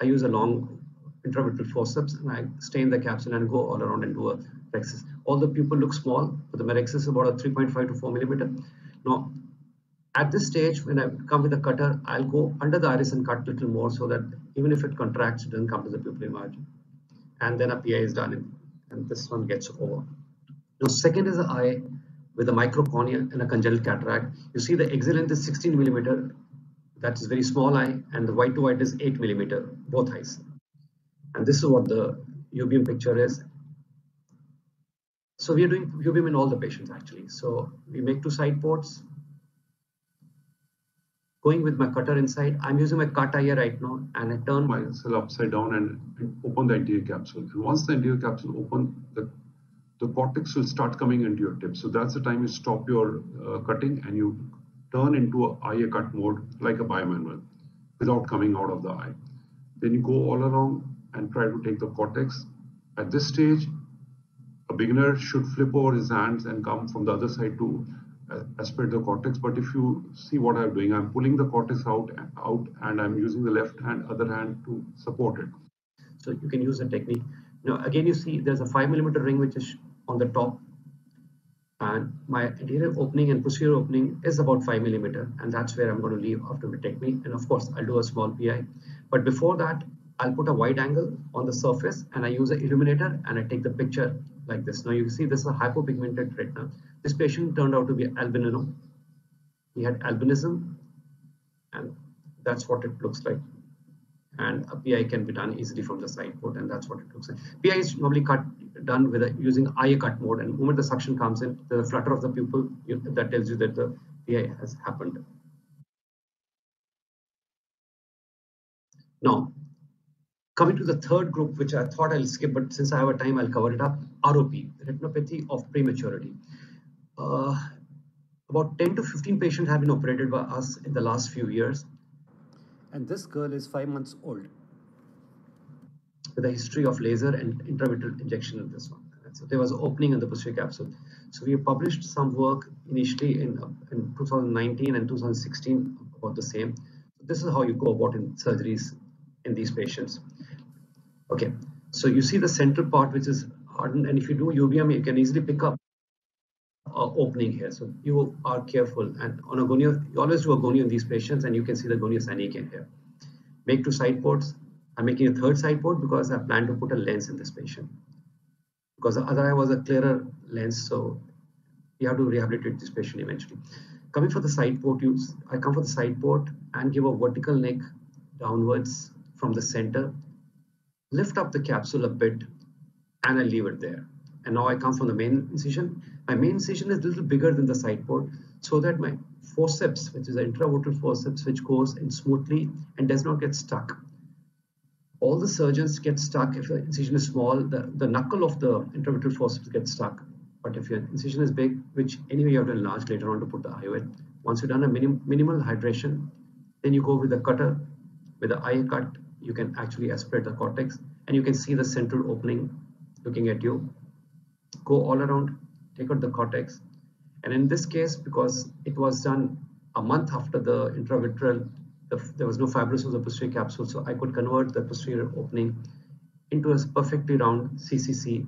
I use a long intravitreal forceps and I stain the capsule and go all around and do a rhexis. All the pupil looks small, but the rhexis is about a 3.5 to 4 millimeter. Now at this stage, when I come with a cutter, I'll go under the iris and cut a little more so that even if it contracts, it doesn't come to the pupillary margin. and then a PI is done, and this one gets over. Now, second is the eye with a microcornea and a congenital cataract. You see the axial length is 16 millimeter. That is very small eye, and the white to white is 8 millimeter, both eyes. And this is what the UBM picture is. So we are doing UBM in all the patients actually. So we make two side ports, going with my cutter inside. I'm using my cutter here right now and I turn my cell upside down and, and open the anterior capsule. And once the anterior capsule open, the, the cortex will start coming into your tip. So that's the time you stop your uh, cutting and you turn into a eye cut mode like a bimanual without coming out of the eye. Then you go all along and try to take the cortex. At this stage, a beginner should flip over his hands and come from the other side to aspirate the cortex. But if you see what I'm doing, I'm pulling the cortex out, out and I'm using the left hand, other hand to support it. So you can use the technique. Now, again, you see there's a five millimeter ring which is on the top and my anterior opening and posterior opening is about five millimeter and that's where I'm going to leave after my technique. And of course, I'll do a small PI. But before that, I'll put a wide angle on the surface and I use an illuminator and I take the picture like this. Now you see this is a hypopigmented retina. This patient turned out to be albino. He had albinism and that's what it looks like. And a PI can be done easily from the side port and that's what it looks like. PI is normally cut done with a, using eye cut mode and the moment the suction comes in, the flutter of the pupil, you, that tells you that the PI has happened. Now, coming to the third group, which I thought I'll skip, but since I have a time, I'll cover it up. ROP, retinopathy of prematurity. Uh, about 10 to 15 patients have been operated by us in the last few years. And this girl is five months old. With a history of laser and intravitreal injection in this one. So there was an opening in the posterior capsule. So we published some work initially in, in 2019 and 2016 about the same. So this is how you go about in surgeries in these patients. Okay, so you see the central part which is hardened and if you do UBM, you can easily pick up uh, opening here. So you are careful and on a gonio, you always do a gonio in these patients and you can see the gonius in here. Make two side ports. I'm making a third side port because I plan to put a lens in this patient. Because the other eye was a clearer lens, so you have to rehabilitate this patient eventually. Coming for the side port, use I come for the side port and give a vertical neck downwards from the center, lift up the capsule a bit, and I leave it there. And now I come from the main incision my main incision is a little bigger than the side port so that my forceps, which is an intravitreal forceps, which goes in smoothly and does not get stuck. All the surgeons get stuck if the incision is small, the, the knuckle of the intravitreal forceps gets stuck. But if your incision is big, which anyway you have to enlarge later on to put the IOL, once you've done a minim, minimal hydration, then you go with the cutter, with the eye cut, you can actually aspirate the cortex and you can see the central opening looking at you. Go all around take out the cortex. And in this case, because it was done a month after the intravitreal, the, there was no fibrosis of the posterior capsule, so I could convert the posterior opening into a perfectly round CCC.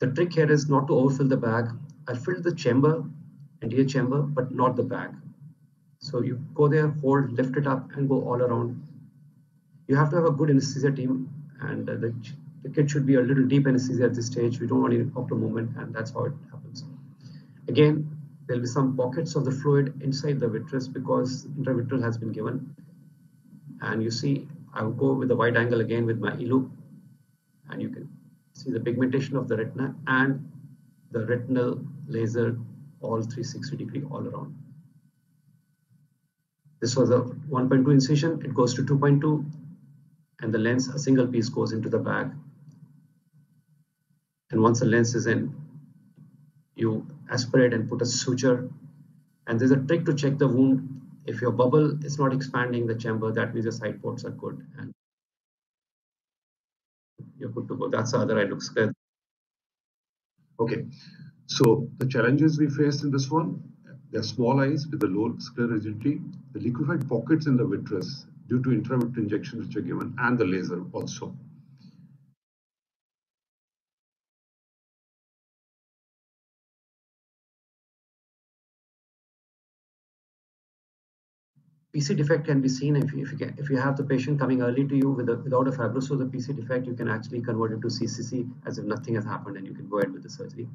The trick here is not to overfill the bag. I filled the chamber, anterior chamber, but not the bag. So you go there, hold, lift it up, and go all around. You have to have a good anesthesia team, and uh, the the kid should be a little deep anesthesia at this stage. We don't want any ocular movement, and that's how it happens. Again, there'll be some pockets of the fluid inside the vitreous because intravitreal has been given. And you see, I will go with the wide angle again with my eLoop, and you can see the pigmentation of the retina and the retinal laser all 360 degree all around. This was a 1.2 incision, it goes to 2.2, and the lens, a single piece goes into the bag and once the lens is in, you aspirate and put a suture. And there's a trick to check the wound. If your bubble is not expanding the chamber, that means the side ports are good. And you're good to go. That's the other eye looks good. Okay, so the challenges we faced in this one, they're small eyes with a low rigidity, the liquefied pockets in the vitreous due to intravitreal injections which are given, and the laser also. PC defect can be seen if you, if you, can, if you have the patient coming early to you with a, without a fibrous the PC defect, you can actually convert it to CCC as if nothing has happened and you can go ahead with the surgery.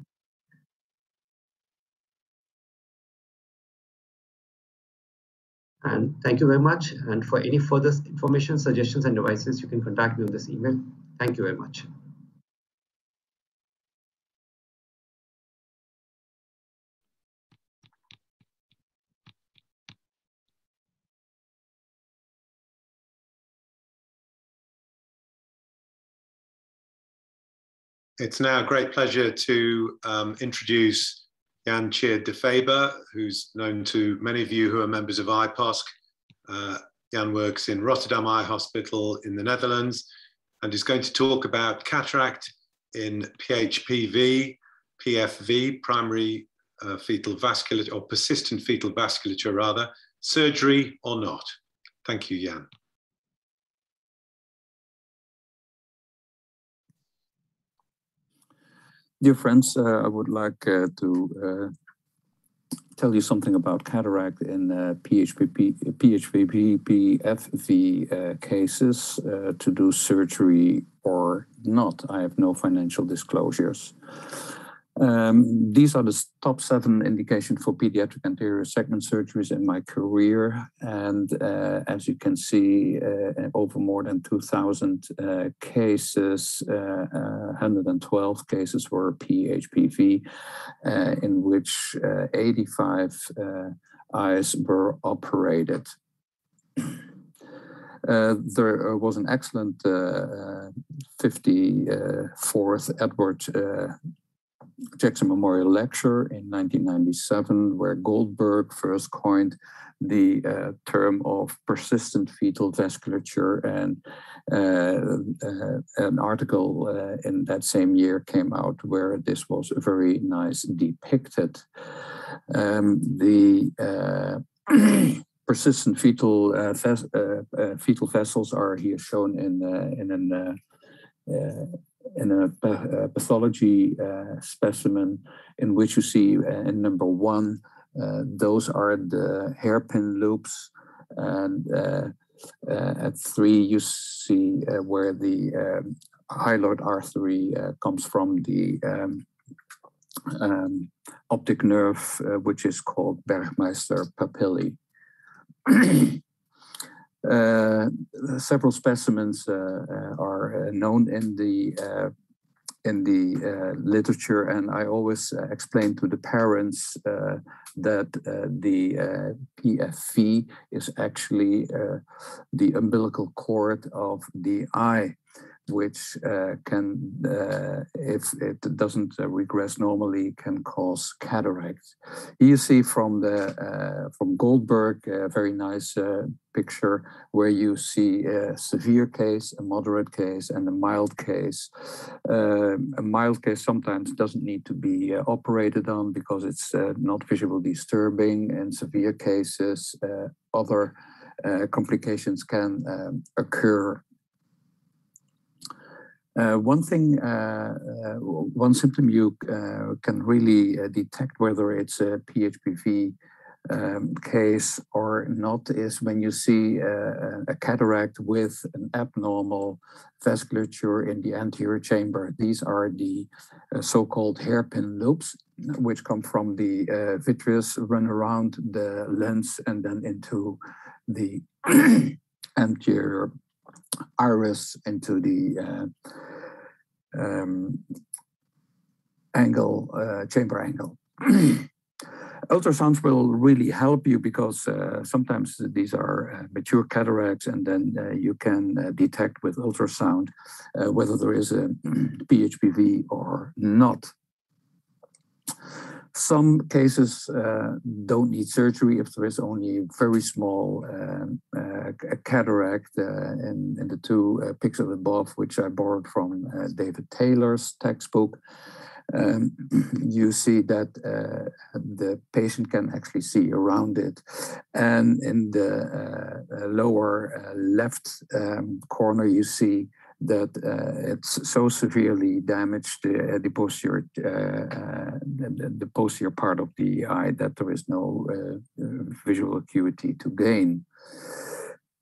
And thank you very much. And for any further information, suggestions, and devices, you can contact me on this email. Thank you very much. It's now a great pleasure to um, introduce Jan Tjeerd de Faber, who's known to many of you who are members of IPOSC. Uh, Jan works in Rotterdam Eye Hospital in the Netherlands and is going to talk about cataract in PHPV, PFV, primary uh, fetal vasculature, or persistent fetal vasculature rather, surgery or not. Thank you, Jan. Dear friends, uh, I would like uh, to uh, tell you something about cataract in uh, PHVP, uh, cases uh, to do surgery or not. I have no financial disclosures. Um, these are the top seven indications for pediatric anterior segment surgeries in my career. And uh, as you can see, uh, over more than 2,000 uh, cases, 112 uh, uh, cases were PHPV, uh, in which 85 eyes were operated. *clears throat* Uh, there was an excellent uh, 54th Edward Jackson Memorial Lecture in 1997, where Goldberg first coined the uh, term of persistent fetal vasculature. And uh, uh, an article uh, in that same year came out where this was very nice depicted. Um, the uh, *clears throat* persistent fetal uh, fetal vessels are here shown in in an in a, pathology uh, specimen in which you see uh, in number one, uh, those are the hairpin loops. And at three, you see where the um, hyaloid artery comes from the um, um, optic nerve, uh, which is called Bergmeister papillae. *clears throat* Uh, several specimens uh, uh, are uh, known in the uh, in the uh, literature, and I always explain to the parents that the PFV is actually the umbilical cord of the eye which uh, can, uh, if it doesn't uh, regress normally, can cause cataracts. You see from the uh, from Goldberg a very nice uh, picture where you see a severe case, a moderate case, and a mild case. A mild case sometimes doesn't need to be operated on because it's not visually disturbing. In severe cases, other complications can um, occur uh, one thing, uh, uh, one symptom you uh, can really uh, detect whether it's a PHPV um, case or not is when you see uh, a cataract with an abnormal vasculature in the anterior chamber. These are the so-called hairpin loops, which come from the vitreous, run around the lens and then into the *clears throat* anterior iris into the uh, um, angle, uh, chamber angle. *clears throat* Ultrasounds will really help you because uh, sometimes these are uh, mature cataracts and then uh, you can uh, detect with ultrasound whether there is a *clears throat* PHPV or not. Some cases uh, don't need surgery if there is only very small um, uh, cataract uh, in, in, the two uh, pictures above, which I borrowed from uh, David Taylor's textbook. Um, *clears throat* you see that uh, the patient can actually see around it. And in the lower left um, corner, you see that uh, it's so severely damaged the, the posterior the, the, posterior part of the eye that there is no visual acuity to gain.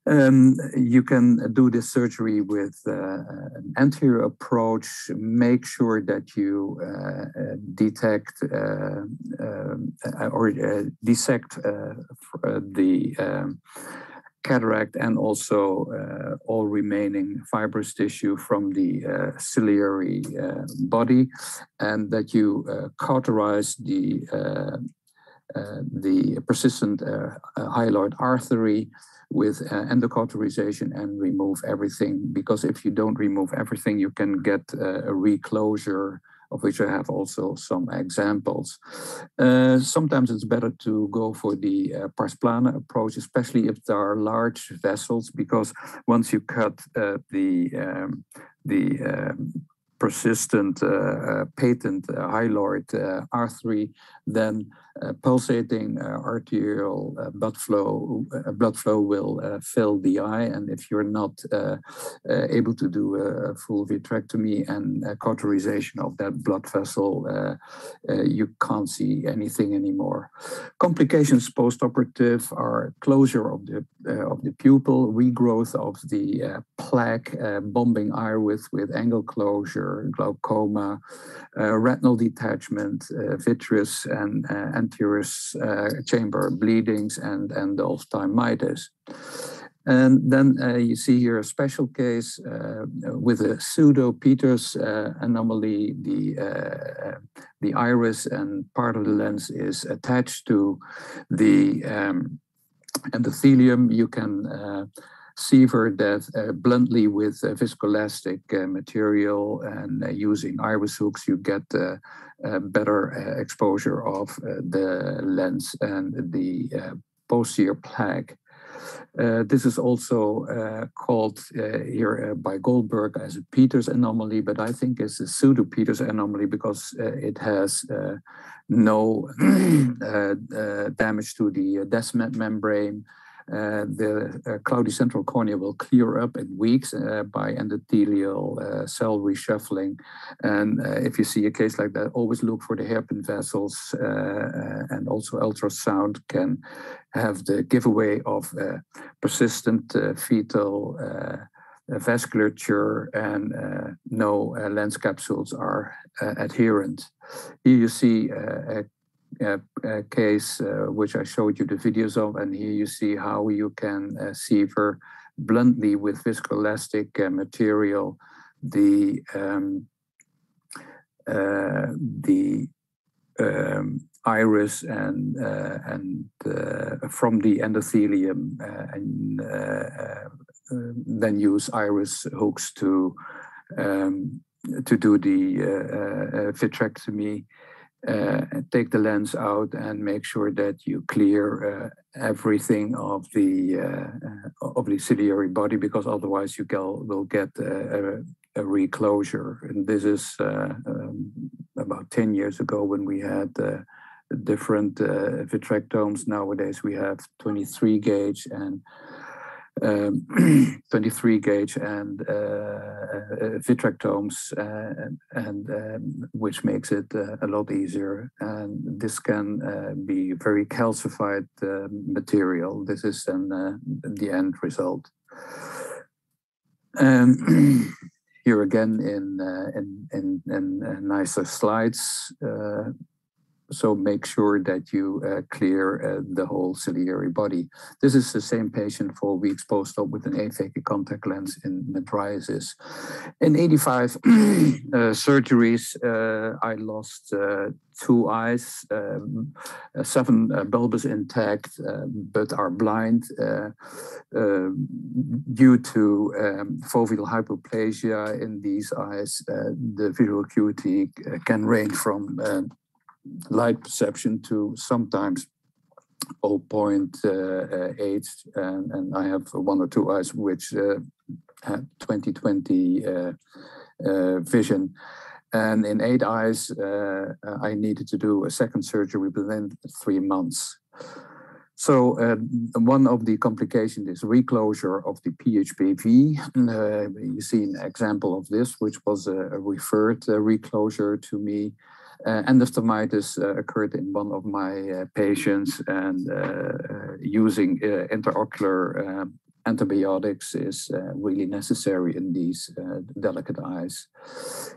Um, you can do this surgery with uh, an anterior approach. Make sure that you uh, detect uh, um, or dissect the um, cataract and also uh, all remaining fibrous tissue from the uh, ciliary uh, body, and that you cauterize the the persistent hyaloid artery with uh, endocauterization and remove everything. Because if you don't remove everything, you can get uh, a reclosure of which I have also some examples. Uh, sometimes it's better to go for the uh, pars plana approach, especially if there are large vessels, because once you cut uh, the um, the um, persistent uh, uh, patent uh, hyaloid artery, then Uh, pulsating uh, arterial uh, blood flow blood flow will fill the eye. And if you're not able to do a full vitrectomy and cauterization of that blood vessel, you can't see anything anymore. Complications postoperative are closure of the of the pupil, regrowth of the plaque, bombing iris with with angle closure, glaucoma, uh, retinal detachment, uh, vitreous and uh, anterior chamber bleedings, and endophthalmitis. And then uh, you see here a special case uh, with a pseudo Peters uh, anomaly. The the iris and part of the lens is attached to the um, endothelium. You can Siever that uh, bluntly with viscoelastic uh, material and uh, using iris hooks, you get better exposure of the lens and the posterior plaque. Uh, this is also uh, called uh, here by Goldberg as a Peters anomaly, but I think it's a pseudo Peters anomaly because it has no *clears throat* damage to the Descemet membrane, uh, the uh, cloudy central cornea will clear up in weeks uh, by endothelial cell reshuffling. And if you see a case like that, always look for the hairpin vessels and also ultrasound can have the giveaway of persistent fetal vasculature and uh, no uh, lens capsules are uh, adherent. Here you see a uh, uh, case, uh, which I showed you the videos of, and here you see how you can uh, sever bluntly with viscoelastic uh, material the um, uh, the um, iris and and from the endothelium and then use iris hooks to um, to do the vitrectomy uh, take the lens out and make sure that you clear uh, everything of the uh, of the ciliary body because otherwise you will get a, a, reclosure. And this is um, about 10 years ago when we had different vitrectomes. Nowadays we have 23 gauge and um, *clears throat* 23 gauge and uh, uh, vitrectomes, uh, and um, which makes it a lot easier. And this can be very calcified material. This is then the end result. Um, *clears throat* here again in, in, in, in nicer slides, so make sure that you uh, clear uh, the whole ciliary body. This is the same patient four weeks post-op with an aphakic contact lens in mydriasis. In 85 *clears throat* uh, surgeries, uh, I lost uh, two eyes, um, uh, seven bulbs intact, but are blind um, due to um, foveal hypoplasia in these eyes. the visual acuity can range from light perception to sometimes 0.8 and, and I have one or two eyes which uh, had 2020 uh, uh, vision and in eight eyes uh, I needed to do a second surgery within three months So uh, one of the complications is reclosure of the PHPV. Uh, you see an example of this, which was a, referred uh, reclosure to me. Uh, endophthalmitis uh, occurred in one of my uh, patients and using intraocular um, antibiotics is uh, really necessary in these uh, delicate eyes.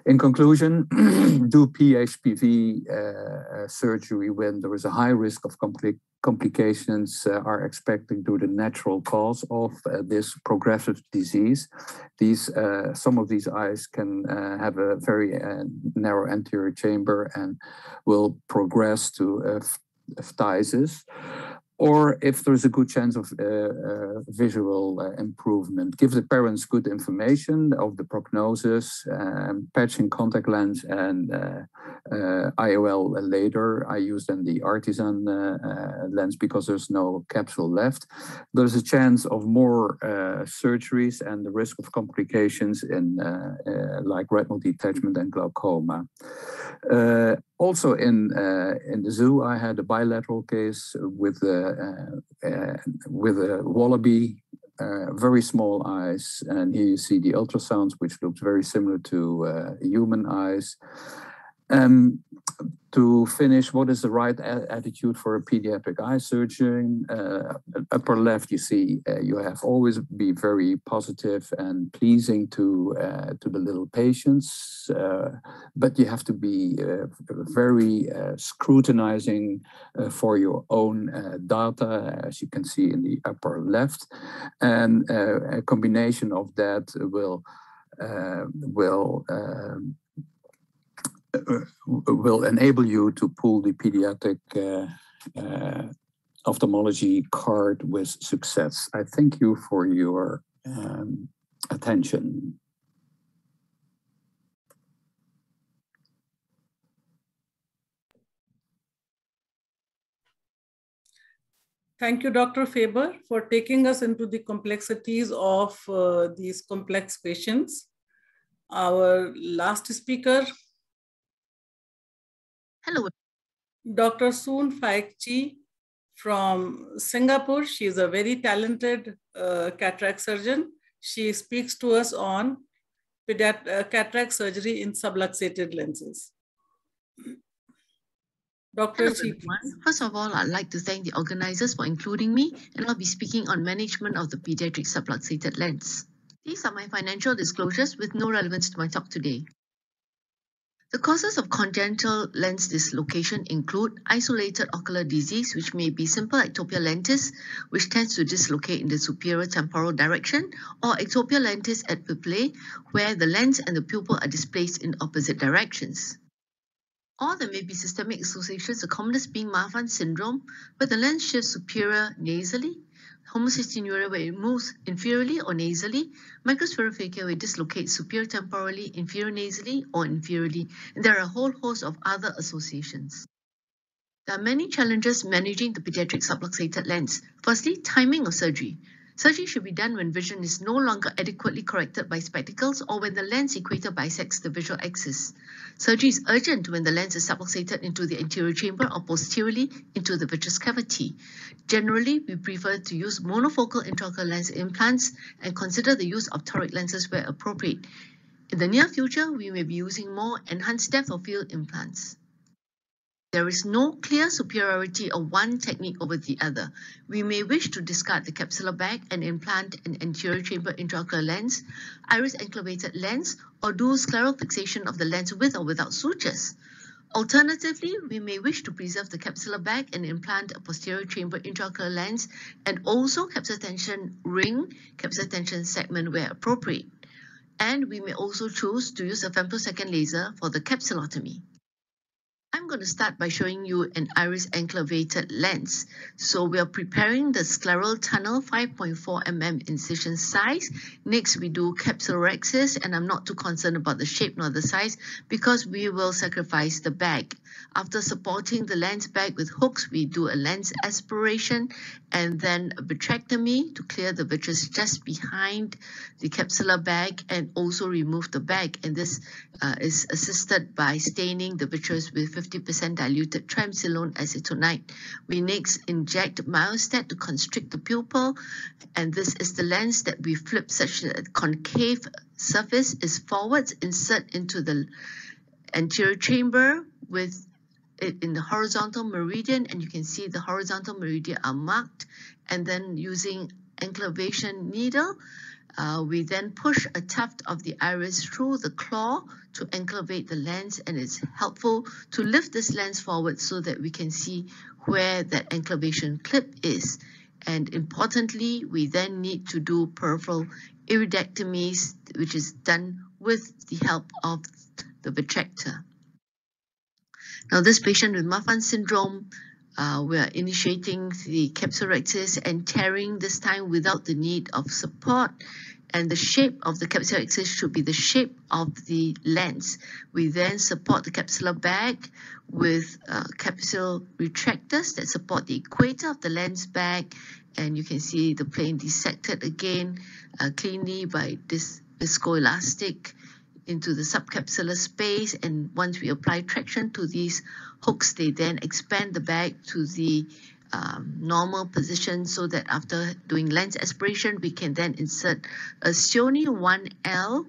In conclusion, *clears throat* do PHPV uh, surgery when there is a high risk of compli complications uh, are expected due to the natural cause of uh, this progressive disease. These, uh, some of these eyes can have a very narrow anterior chamber and will progress to phthisis or if there's a good chance of uh, uh, visual uh, improvement. Give the parents good information of the prognosis, um, patching contact lens and uh, uh, IOL later. I use then the artisan uh, lens because there's no capsule left. There's a chance of more surgeries and the risk of complications in like retinal detachment and glaucoma. Also in uh, in the zoo, I had a bilateral case with a uh, uh, with a wallaby, very small eyes, and here you see the ultrasounds, which looked very similar to human eyes. Um, to finish, what is the right attitude for a pediatric eye surgeon? Uh, upper left, you see, uh, you have always be very positive and pleasing to uh, to the little patients, uh, but you have to be uh, very uh, scrutinizing for your own data, as you can see in the upper left, and a combination of that will will um, will enable you to pull the pediatric uh, uh, ophthalmology card with success. I thank you for your um, attention. Thank you, Dr. Faber, for taking us into the complexities of uh, these complex patients. Our last speaker, Hello. Dr. Soon Phaik Chee from Singapore. She is a very talented uh, cataract surgeon. She speaks to us on uh, cataract surgery in subluxated lenses. Dr. Hello, everyone. First of all, I'd like to thank the organizers for including me, and I'll be speaking on management of the pediatric subluxated lens. These are my financial disclosures with no relevance to my talk today. The causes of congenital lens dislocation include isolated ocular disease, which may be simple ectopia lentis, which tends to dislocate in the superior temporal direction, or ectopia lentis et pupillae, where the lens and the pupil are displaced in opposite directions. Or there may be systemic associations, the commonest being Marfan syndrome, where the lens shifts superior nasally, homocystinuria where it moves inferiorly or nasally, microspherophakia where it dislocates superior temporally, inferior nasally, or inferiorly, and there are a whole host of other associations. There are many challenges managing the pediatric subluxated lens. Firstly, timing of surgery. Surgery should be done when vision is no longer adequately corrected by spectacles or when the lens equator bisects the visual axis. Surgery is urgent when the lens is subluxated into the anterior chamber or posteriorly into the vitreous cavity. Generally, we prefer to use monofocal intraocular lens implants and consider the use of toric lenses where appropriate. In the near future, we may be using more enhanced depth of field implants. There is no clear superiority of one technique over the other. We may wish to discard the capsular bag and implant an anterior chamber intraocular lens, iris enclavated lens, or do scleral fixation of the lens with or without sutures. Alternatively, we may wish to preserve the capsular bag and implant a posterior chamber intraocular lens and also capsular tension ring, capsular tension segment where appropriate. And we may also choose to use a femtosecond laser for the capsulotomy. I'm going to start by showing you an iris enclavated lens. So we are preparing the scleral tunnel 5.4 mm incision size. Next, we do capsulorhexis, and I'm not too concerned about the shape nor the size because we will sacrifice the bag. After supporting the lens bag with hooks, we do a lens aspiration and then a vitrectomy to clear the vitreous just behind the capsular bag and also remove the bag. And this uh, is assisted by staining the vitreous with 50 50% diluted triamcinolone acetonide. We next inject Myostatin to constrict the pupil, and this is the lens that we flip such that concave surface is forwards, insert into the anterior chamber with it in the horizontal meridian, and you can see the horizontal meridian are marked, and then using enclavation needle, uh, we then push a tuft of the iris through the claw to enclavate the lens and it's helpful to lift this lens forward so that we can see where that enclavation clip is. And importantly, we then need to do peripheral iridectomies, which is done with the help of the vitrector. Now, this patient with Marfan syndrome uh, we are initiating the capsulorhexis and tearing this time without the need of support. And the shape of the capsulorhexis should be the shape of the lens. We then support the capsular bag with uh, capsule retractors that support the equator of the lens bag. And you can see the plane dissected again uh, cleanly by this viscoelastic into the subcapsular space and once we apply traction to these hooks they then expand the bag to the um, normal position so that after doing lens aspiration we can then insert a Cionni 1L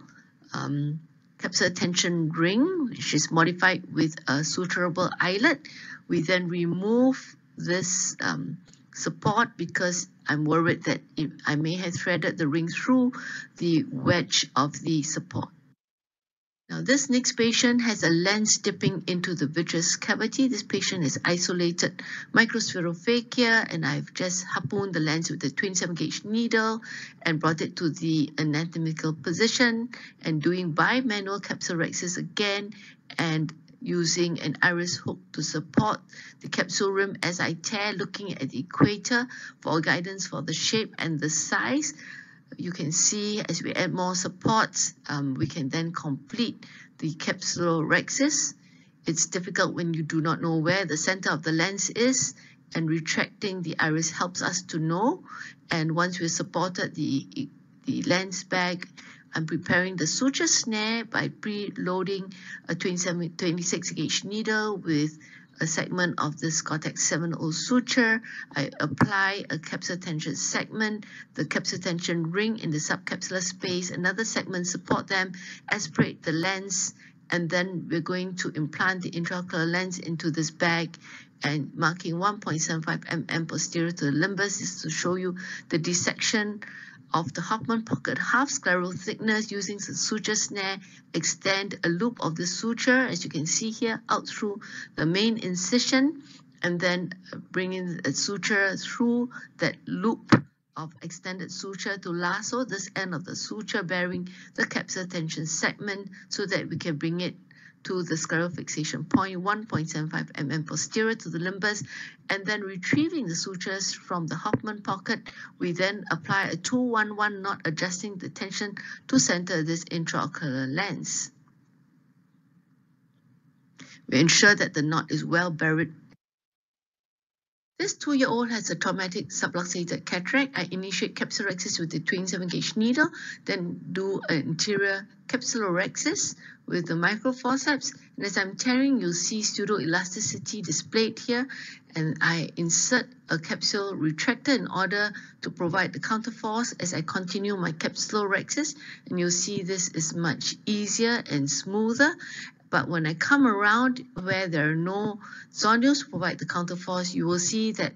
um, capsular tension ring which is modified with a suturable eyelet. We then remove this um, support because I'm worried that I may have threaded the ring through the wedge of the support. Now, this next patient has a lens dipping into the vitreous cavity. This patient is isolated microspherophakia, and I've just harpooned the lens with a 27 gauge needle and brought it to the anatomical position and doing bimanual capsulorhexis again and using an iris hook to support the capsule rim as I tear, looking at the equator for guidance for the shape and the size you can see as we add more supports, um, we can then complete the capsulorhexis. It's difficult when you do not know where the center of the lens is and retracting the iris helps us to know. And once we've supported the, the lens bag, I'm preparing the suture snare by preloading a 27, 26 gauge needle with a segment of this Gore-Tex 7.0 suture. I apply a capsular tension segment, the capsular tension ring in the subcapsular space, another segment support them, aspirate the lens, and then we're going to implant the intraocular lens into this bag and marking 1.75 mm posterior to the limbus is to show you the dissection of the Hoffman pocket half scleral thickness using the suture snare, extend a loop of the suture, as you can see here, out through the main incision, and then uh, bring in a suture through that loop of extended suture to lasso this end of the suture bearing the capsular tension segment so that we can bring it to the scleral fixation point 1.75 mm posterior to the limbus and then retrieving the sutures from the Hoffman pocket, we then apply a 211 knot adjusting the tension to center this intraocular lens. We ensure that the knot is well buried this two-year-old has a traumatic subluxated cataract. I initiate capsulorhexis with the 27 gauge needle, then do an anterior capsulorhexis with the microforceps. And as I'm tearing, you'll see pseudoelasticity displayed here. And I insert a capsule retractor in order to provide the counterforce as I continue my capsulorhexis. And you'll see this is much easier and smoother. But when I come around where there are no zonules to provide the counterforce, you will see that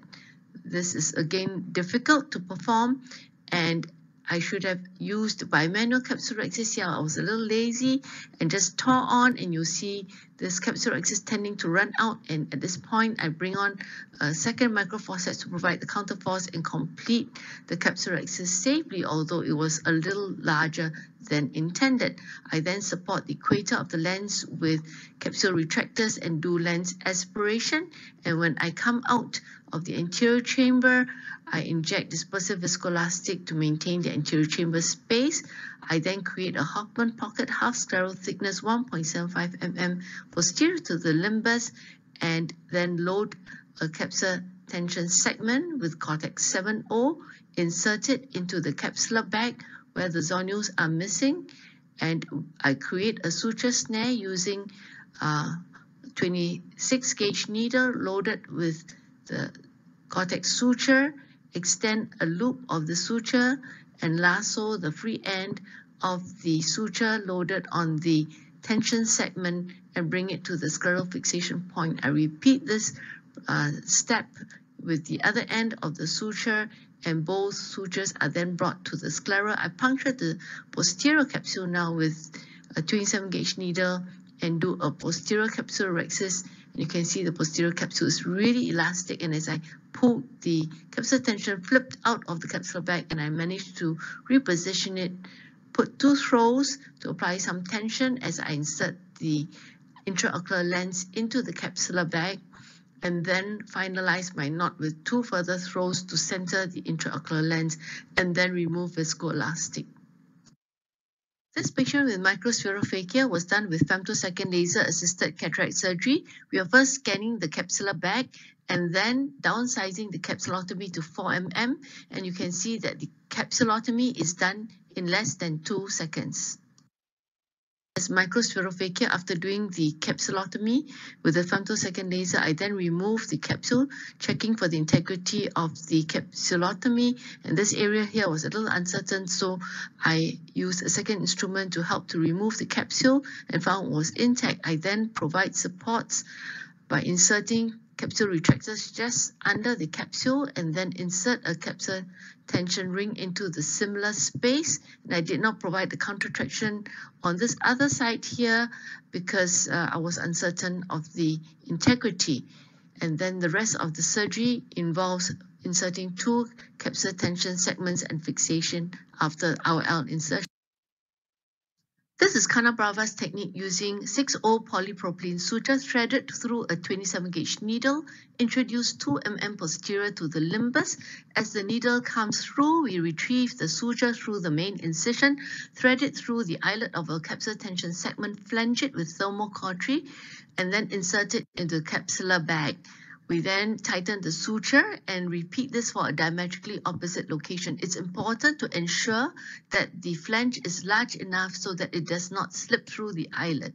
this is again difficult to perform and I should have used bimanual capsulorhexis here. I was a little lazy and just tore on and you'll see this capsulorhexis tending to run out and at this point I bring on a second microforceps to provide the counterforce and complete the capsulorhexis safely although it was a little larger than intended. I then support the equator of the lens with capsule retractors and do lens aspiration and when I come out of the anterior chamber. I inject dispersive viscoelastic to maintain the anterior chamber space. I then create a Hoffman pocket half scleral thickness 1.75 mm posterior to the limbus and then load a capsular tension segment with Gore-Tex 7O, insert it into the capsular bag where the zonules are missing and I create a suture snare using uh, 26 gauge needle loaded with the Gore-Tex suture, extend a loop of the suture and lasso the free end of the suture loaded on the tension segment and bring it to the scleral fixation point. I repeat this uh, step with the other end of the suture and both sutures are then brought to the sclera. I puncture the posterior capsule now with a 27 gauge needle and do a posterior capsule capsulorhexis. You can see the posterior capsule is really elastic and as I pulled the capsular tension flipped out of the capsular bag and I managed to reposition it, put two throws to apply some tension as I insert the intraocular lens into the capsular bag and then finalize my knot with two further throws to center the intraocular lens and then remove viscoelastic. This patient with microspherophakia was done with femtosecond laser-assisted cataract surgery. We are first scanning the capsular bag and then downsizing the capsulotomy to 4 mm. And you can see that the capsulotomy is done in less than two seconds as microspherophakia after doing the capsulotomy with the femtosecond laser. I then remove the capsule, checking for the integrity of the capsulotomy. And this area here was a little uncertain, so I used a second instrument to help to remove the capsule and found was intact. I then provide supports by inserting capsule retractors just under the capsule and then insert a capsule tension ring into the similar space. And I did not provide the counter traction on this other side here because uh, I was uncertain of the integrity. And then the rest of the surgery involves inserting two capsule tension segments and fixation after IOL insertion. This is Canabrava's technique using 6-0 polypropylene suture threaded through a 27 gauge needle, introduced 2 mm posterior to the limbus. As the needle comes through, we retrieve the suture through the main incision, thread it through the eyelet of a capsular tension segment, flange it with thermocautery, and then insert it into the capsular bag. We then tighten the suture and repeat this for a diametrically opposite location. It's important to ensure that the flange is large enough so that it does not slip through the eyelid.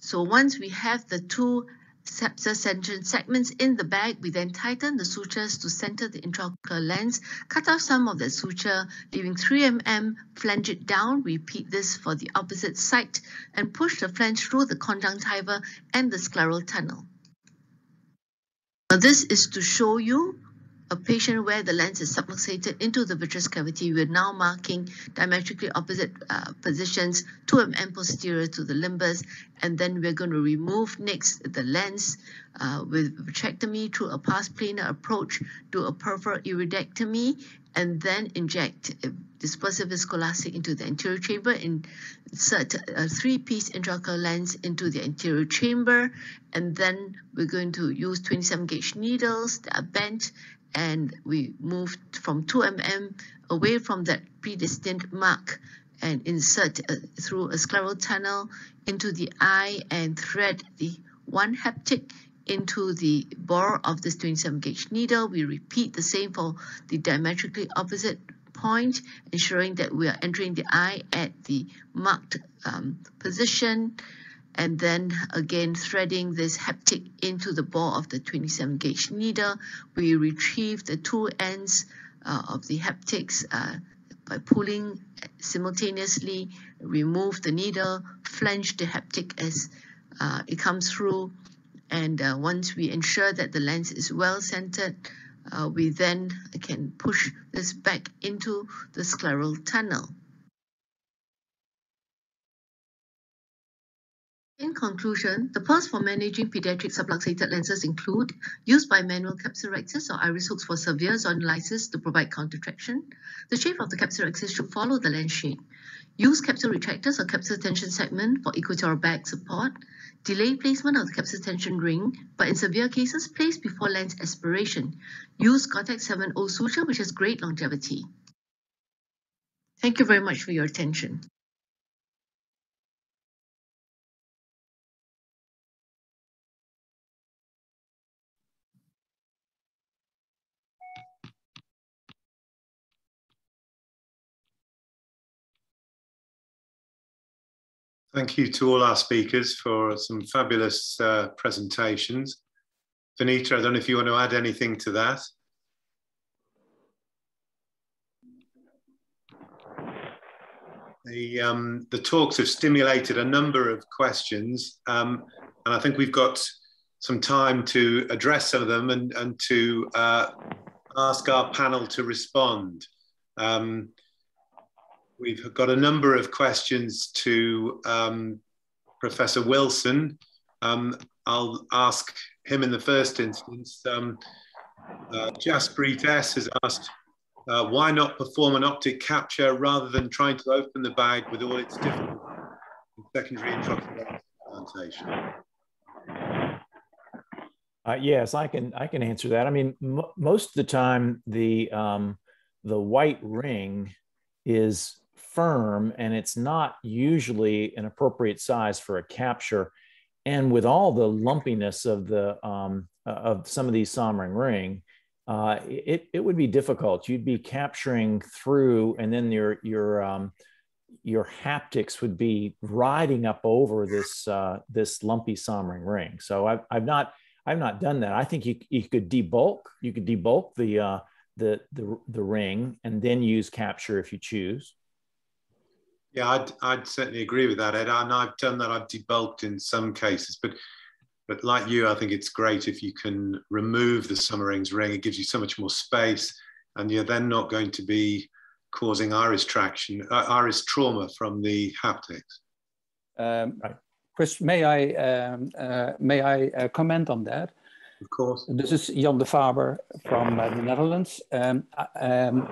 So once we have the two sepsis segments in the bag, we then tighten the sutures to center the intraocular lens, cut off some of the suture, leaving 3 mm, flange it down, repeat this for the opposite side, and push the flange through the conjunctiva and the scleral tunnel. This is to show you a patient where the lens is subluxated into the vitreous cavity. We're now marking diametrically opposite uh, positions, 2 mm posterior to the limbus, and then we're going to remove next the lens uh, with vitrectomy through a pars plana approach, do a peripheral iridectomy, and then inject dispersive viscoelastic into the anterior chamber, insert a three-piece intraocular lens into the anterior chamber, and then we're going to use 27 gauge needles that are bent, and we move from 2 mm away from that predestined mark and insert uh, through a scleral tunnel into the eye and thread the one haptic into the bore of this 27 gauge needle. We repeat the same for the diametrically opposite point, ensuring that we are entering the eye at the marked um, position and then again threading this haptic into the bore of the 27 gauge needle. We retrieve the two ends uh, of the haptics uh, by pulling simultaneously, remove the needle, flange the haptic as uh, it comes through and uh, once we ensure that the lens is well centered, uh, we then can push this back into the scleral tunnel. In conclusion, the pearls for managing pediatric subluxated lenses include use bimanual capsulorhexis or iris hooks for severe zonulysis to provide countertraction. The shape of the capsulorhexis should follow the lens shape. Use capsule retractors or capsule tension segment for equatorial bag support. Delay placement of the capsule tension ring, but in severe cases, place before lens aspiration. Use Gore-Tex 7.0 suture, which has great longevity. Thank you very much for your attention. Thank you to all our speakers for some fabulous uh, presentations. Vinita, I don't know if you want to add anything to that. The, um, the talks have stimulated a number of questions, um, and I think we've got some time to address some of them and, and to uh, ask our panel to respond. Um, we've got a number of questions to um, Professor Wilson. Um, I'll ask him in the first instance. Um, uh, Jaspreet S has asked, uh, why not perform an optic capture rather than trying to open the bag with all its different secondary intraocular implantation? Uh, yes, I can. I can answer that. I mean, most of the time, the um, the white ring is firm, and it's not usually an appropriate size for a capture. And with all the lumpiness of the um, uh, of some of these Soemmering ring, uh, it, it would be difficult. You'd be capturing through, and then your your um, your haptics would be riding up over this uh, this lumpy Soemmering ring. So I've, I've not I've not done that. I think you, you could debulk you could debulk the uh, the the the ring and then use capture if you choose. Yeah, I'd, I'd certainly agree with that, Ed. And I've done that. I've debulked in some cases, but but like you, I think it's great if you can remove the Soemmering's ring. It gives you so much more space, and you're then not going to be causing iris traction, uh, iris trauma from the haptics. Um, right. Chris, may I um, uh, may I uh, comment on that? Of course. This is Jan de Faber from uh, the Netherlands. Um, uh, um,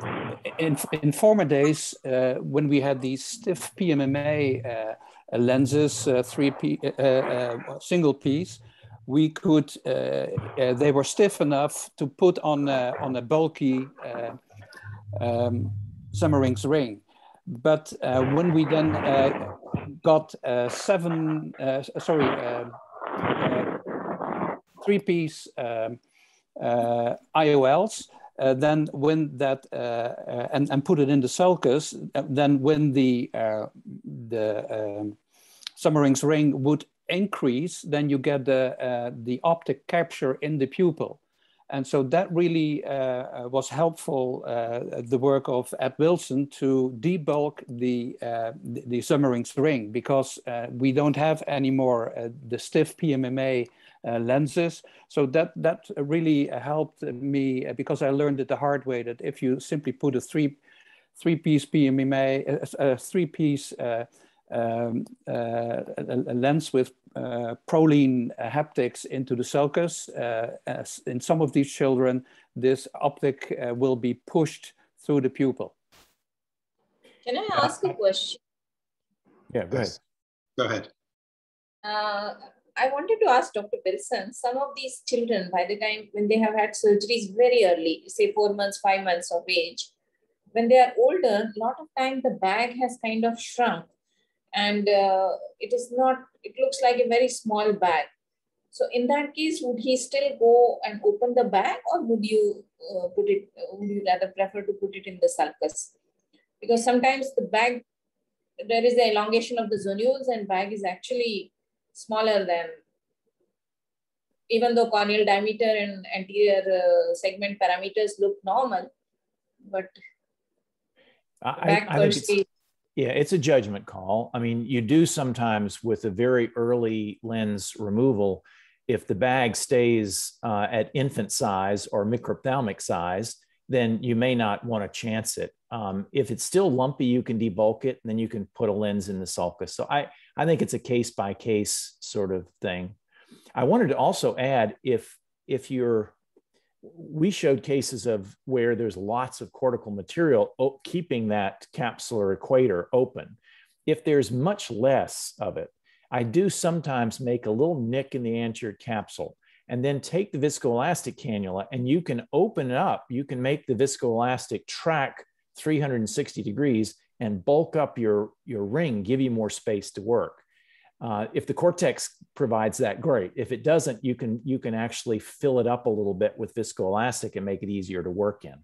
in, in former days, uh, when we had these stiff PMMA uh, lenses, uh, three P, uh, single piece, we could, they were stiff enough to put on on a bulky um, Soemmering's ring. But when we then got seven, sorry, three-piece um, uh, IOLs, uh, then when that uh, and, and put it in the sulcus, then when the the um, ring would increase, then you get the the optic capture in the pupil. And so that really uh, was helpful, uh, the work of Ed Wilson to debulk the, uh, the, the ring because we don't have anymore the stiff PMMA uh, lenses. So that that really helped me uh, because I learned it the hard way that if you simply put a three three piece PMMA, a, a three piece uh, um, uh, a, a, lens with uh, Prolene haptics into the sulcus. Uh, in some of these children, this optic will be pushed through the pupil. Can I ask a question? Yeah, go ahead. Go ahead. I wanted to ask Dr. Wilson, some of these children, by the time when they have had surgeries very early, say four months, five months of age, when they are older, a lot of time the bag has kind of shrunk and uh, it is not, it looks like a very small bag. So in that case, would he still go and open the bag or would you uh, put it, would you rather prefer to put it in the sulcus? Because sometimes the bag, there is the elongation of the zonules and bag is actually smaller than even though corneal diameter and anterior uh, segment parameters look normal, but I, I think it's, yeah, it's a judgment call. I mean, you do sometimes with a very early lens removal, if the bag stays uh, at infant size or microphthalmic size, then you may not want to chance it. Um, if it's still lumpy, you can debulk it, and then you can put a lens in the sulcus. So I, I think it's a case by case sort of thing. I wanted to also add if if you're we showed cases of where there's lots of cortical material keeping that capsular equator open. If there's much less of it, I do sometimes make a little nick in the anterior capsule and then take the viscoelastic cannula and you can open it up. You can make the viscoelastic track 360 degrees and bulk up your, your ring, give you more space to work. Uh, if the cortex provides that, great. If it doesn't, you can, you can actually fill it up a little bit with viscoelastic and make it easier to work in.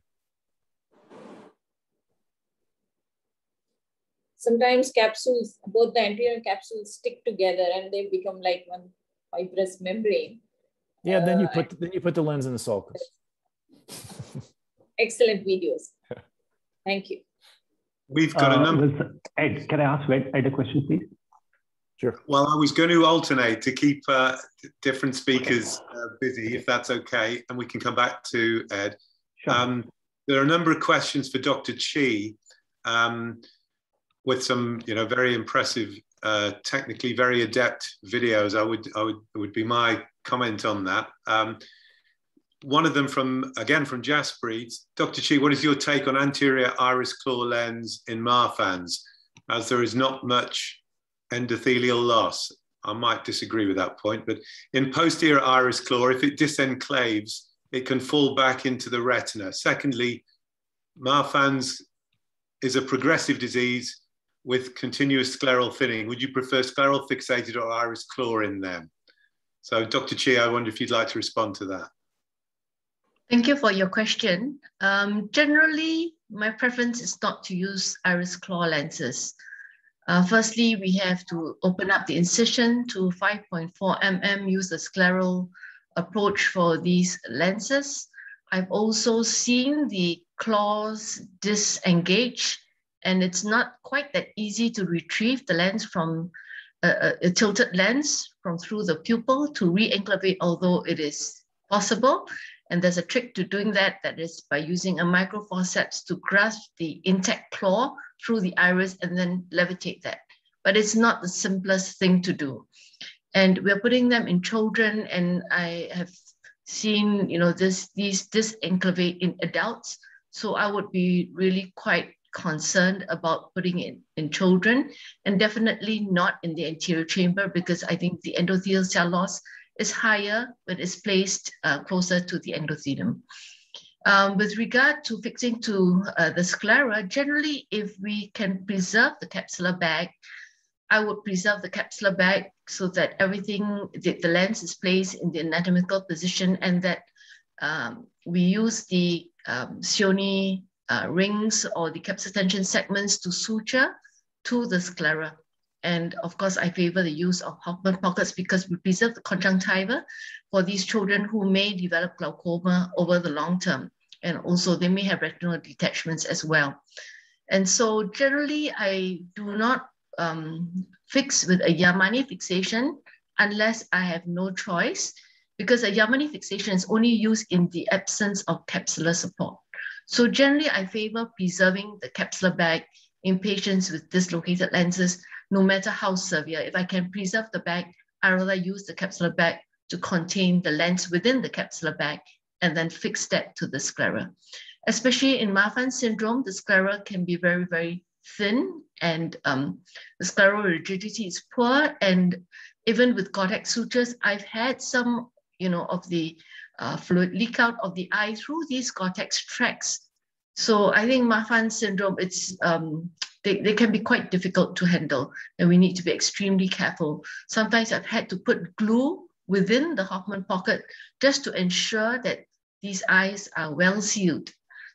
sometimes capsules, both the anterior capsules stick together and they become like one fibrous membrane. Yeah, then you uh, put then you put the lens in the sulcus. Excellent videos. *laughs* Thank you. We've got uh, a number. Ed, can I ask Ed, Ed a question, please? Sure. Well, I was going to alternate to keep uh, different speakers uh, busy, if that's okay, and we can come back to Ed. Sure. Um, there are a number of questions for Dr. Chee, um, with some, you know, very impressive, uh, technically very adept videos. I would, I would, would be my comment on that. Um, one of them from, again, from Jasprit. Dr. Chee, what is your take on anterior iris claw lens in Marfan's, as there is not much endothelial loss. I might disagree with that point, but in posterior iris claw, if it disenclaves, it can fall back into the retina. Secondly, Marfan's is a progressive disease with continuous scleral thinning. Would you prefer scleral fixated or iris claw in them? So Dr. Chee, I wonder if you'd like to respond to that. Thank you for your question. Um, generally, my preference is not to use iris claw lenses. Uh, firstly, we have to open up the incision to 5.4 mm, use the scleral approach for these lenses. I've also seen the claws disengage and it's not quite that easy to retrieve the lens from a, a tilted lens from through the pupil to re-enclavate, although it is possible. And there's a trick to doing that, that is by using a microforceps to grasp the intact claw through the iris and then levitate that. But it's not the simplest thing to do. And we're putting them in children, and I have seen, you know, this these disenclavate in adults. So I would be really quite concerned about putting it in children and definitely not in the anterior chamber because I think the endothelial cell loss is higher when it's placed uh, closer to the endothelium. Um, with regard to fixing to uh, the sclera, generally, if we can preserve the capsular bag, I would preserve the capsular bag so that everything, the, the lens is placed in the anatomical position and that um, we use the um, Cionni uh, rings or the capsular tension segments to suture to the sclera. And of course, I favor the use of Hoffman pockets because we preserve the conjunctiva for these children who may develop glaucoma over the long term. And also they may have retinal detachments as well. And so generally, I do not um, fix with a Yamane fixation unless I have no choice because a Yamane fixation is only used in the absence of capsular support. So generally, I favor preserving the capsular bag in patients with dislocated lenses no matter how severe. If I can preserve the bag, I rather use the capsular bag to contain the lens within the capsular bag and then fix that to the sclera. Especially in Marfan syndrome, the sclera can be very, very thin and um, the scleral rigidity is poor. And even with Gore-Tex sutures, I've had some, you know, of the uh, fluid leak out of the eye through these Gore-Tex tracks. So I think Marfan syndrome, it's um, they, they can be quite difficult to handle and we need to be extremely careful. Sometimes I've had to put glue within the Hoffman pocket just to ensure that these eyes are well sealed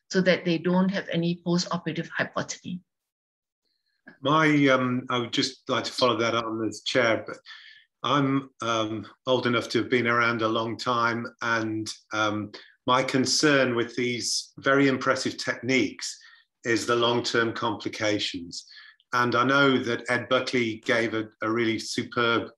so that they don't have any post-operative hypotony. My, um, I would just like to follow that on as chair, but I'm um, old enough to have been around a long time and um, my concern with these very impressive techniques is the long-term complications. And I know that Ed Buckley gave a, a really superb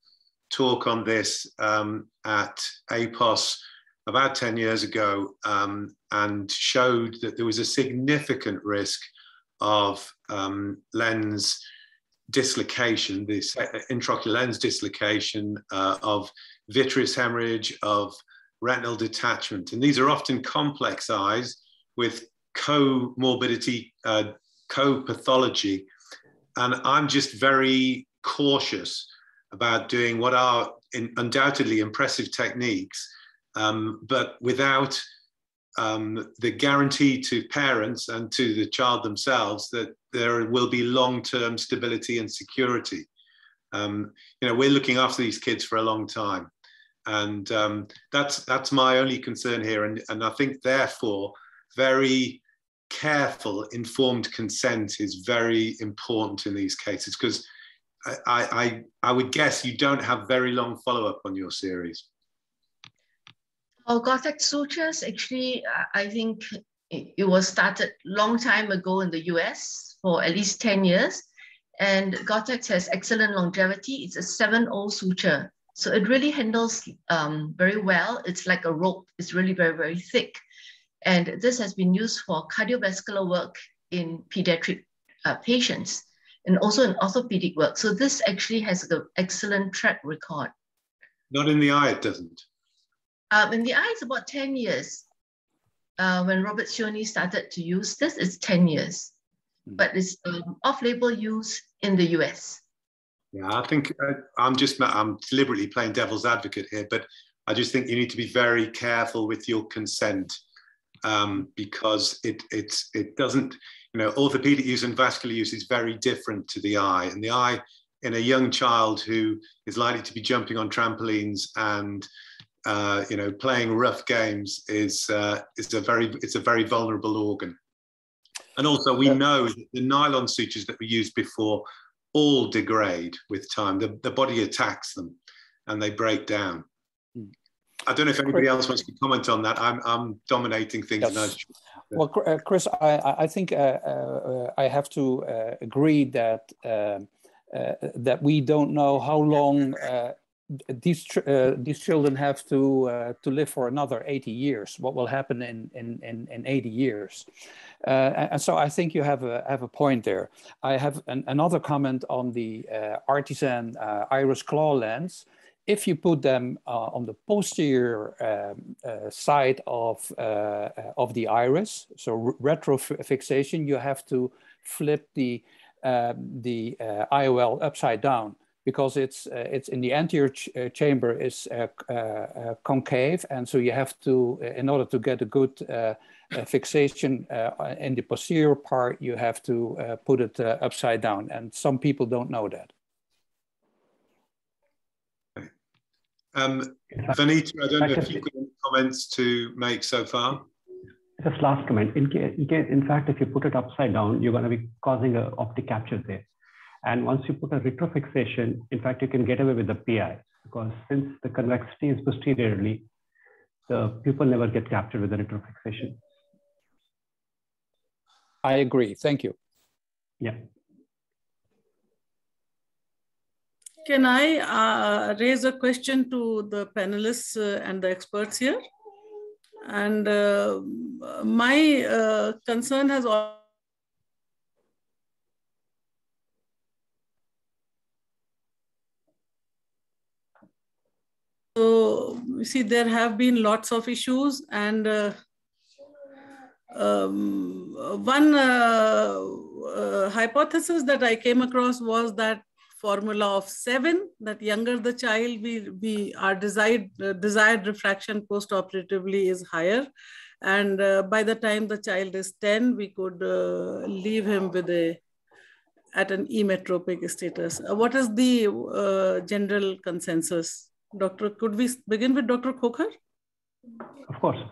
talk on this um, at APOS about 10 years ago um, and showed that there was a significant risk of um, lens dislocation, this intraocular lens dislocation, uh, of vitreous hemorrhage, of retinal detachment. And these are often complex eyes with comorbidity, uh, co-pathology. And I'm just very cautious about doing what are in, undoubtedly impressive techniques, um, but without um, the guarantee to parents and to the child themselves that there will be long-term stability and security. Um, you know, we're looking after these kids for a long time, and um, that's that's my only concern here. And and I think therefore, very careful, informed consent is very important in these cases because I, I, I would guess you don't have very long follow up on your series. Oh, Gore-Tex sutures, actually, I think it was started long time ago in the US for at least 10 years. And Gore-Tex has excellent longevity. It's a 7-0 suture. So it really handles um, very well. It's like a rope. It's really very, very thick. And this has been used for cardiovascular work in pediatric uh, patients and also in orthopedic work. So this actually has an excellent track record. Not in the eye, it doesn't. Um, in the eye, it's about 10 years. Uh, when Robert Cionni started to use this, it's 10 years. Mm. But it's um, off-label use in the US. Yeah, I think uh, I'm just, I'm deliberately playing devil's advocate here, but I just think you need to be very careful with your consent um, because it, it's, it doesn't, you know, orthopedic use and vascular use is very different to the eye. And the eye in a young child who is likely to be jumping on trampolines and uh, you know, playing rough games is uh, is a very it's a very vulnerable organ. And also, we know that the nylon sutures that we used before all degrade with time. The, the body attacks them, and they break down. I don't know if anybody else wants to comment on that. I'm, I'm dominating things. Yes. Well, uh, Chris, I, I think uh, uh, I have to uh, agree that um, uh, that we don't know how long uh, these uh, these children have to uh, to live for another 80 years. What will happen in in in, in 80 years? Uh, and so I think you have a have a point there. I have an, another comment on the uh, artisan uh, iris claw lens. If you put them uh, on the posterior um, side of of the iris, so retro fixation, you have to flip the um, the IOL upside down because it's uh, it's in the anterior ch uh, chamber is uh, uh, concave, and so you have to, in order to get a good fixation in the posterior part, you have to put it upside down, and some people don't know that. Um, Vinita, I don't know if you've got any comments to make so far. Just last comment. In, case, in fact, if you put it upside down, you're going to be causing an optic capture there. And once you put a retrofixation, in fact, you can get away with the PI because since the convexity is posteriorly, the pupil never get captured with the retrofixation. I agree. Thank you. Yeah. Can I uh, raise a question to the panelists uh, and the experts here? And uh, my uh, concern has So you see, there have been lots of issues and uh, um, one uh, hypothesis that I came across was that formula of seven, that younger the child, we, we our desired, uh, desired refraction post-operatively is higher. And uh, by the time the child is 10, we could uh, leave him with a at an emmetropic status. what is the general consensus? Doctor, could we begin with Dr. Khokhar? Of course.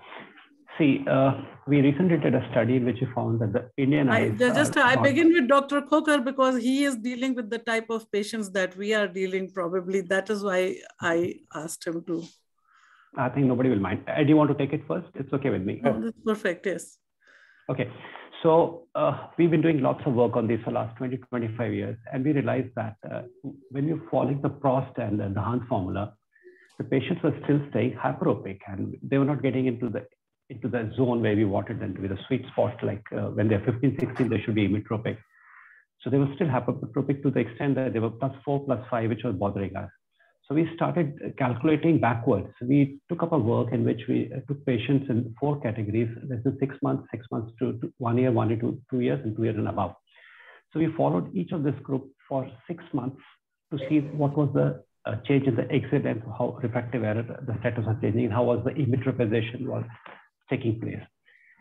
See, uh, we recently did a study in which we found that the Indian I, just I begin with Dr. Khokhar because he is dealing with the type of patients that we are dealing. Probably that is why I asked him to. I think nobody will mind. Uh, do you want to take it first? It's okay with me. Oh, perfect. Yes. Okay. So uh, we've been doing lots of work on this for the last 20, 25 years, and we realized that uh, when you're following the Prost and the Hans formula, the patients were still staying hyperopic and they were not getting into the into the zone where we wanted them to be the sweet spot like uh, when they're 15 16 they should be emmetropic so they were still hypertropic to the extent that they were plus 4 plus 5 which was bothering us. So we started calculating backwards. We took up a work in which we uh, took patients in four categories this is six months six months to, to one year one year to two years and two years and above. So we followed each of this group for six months to see what was the uh, change in the exit and how refractive error, the status was changing, and how was the emmetropization was taking place.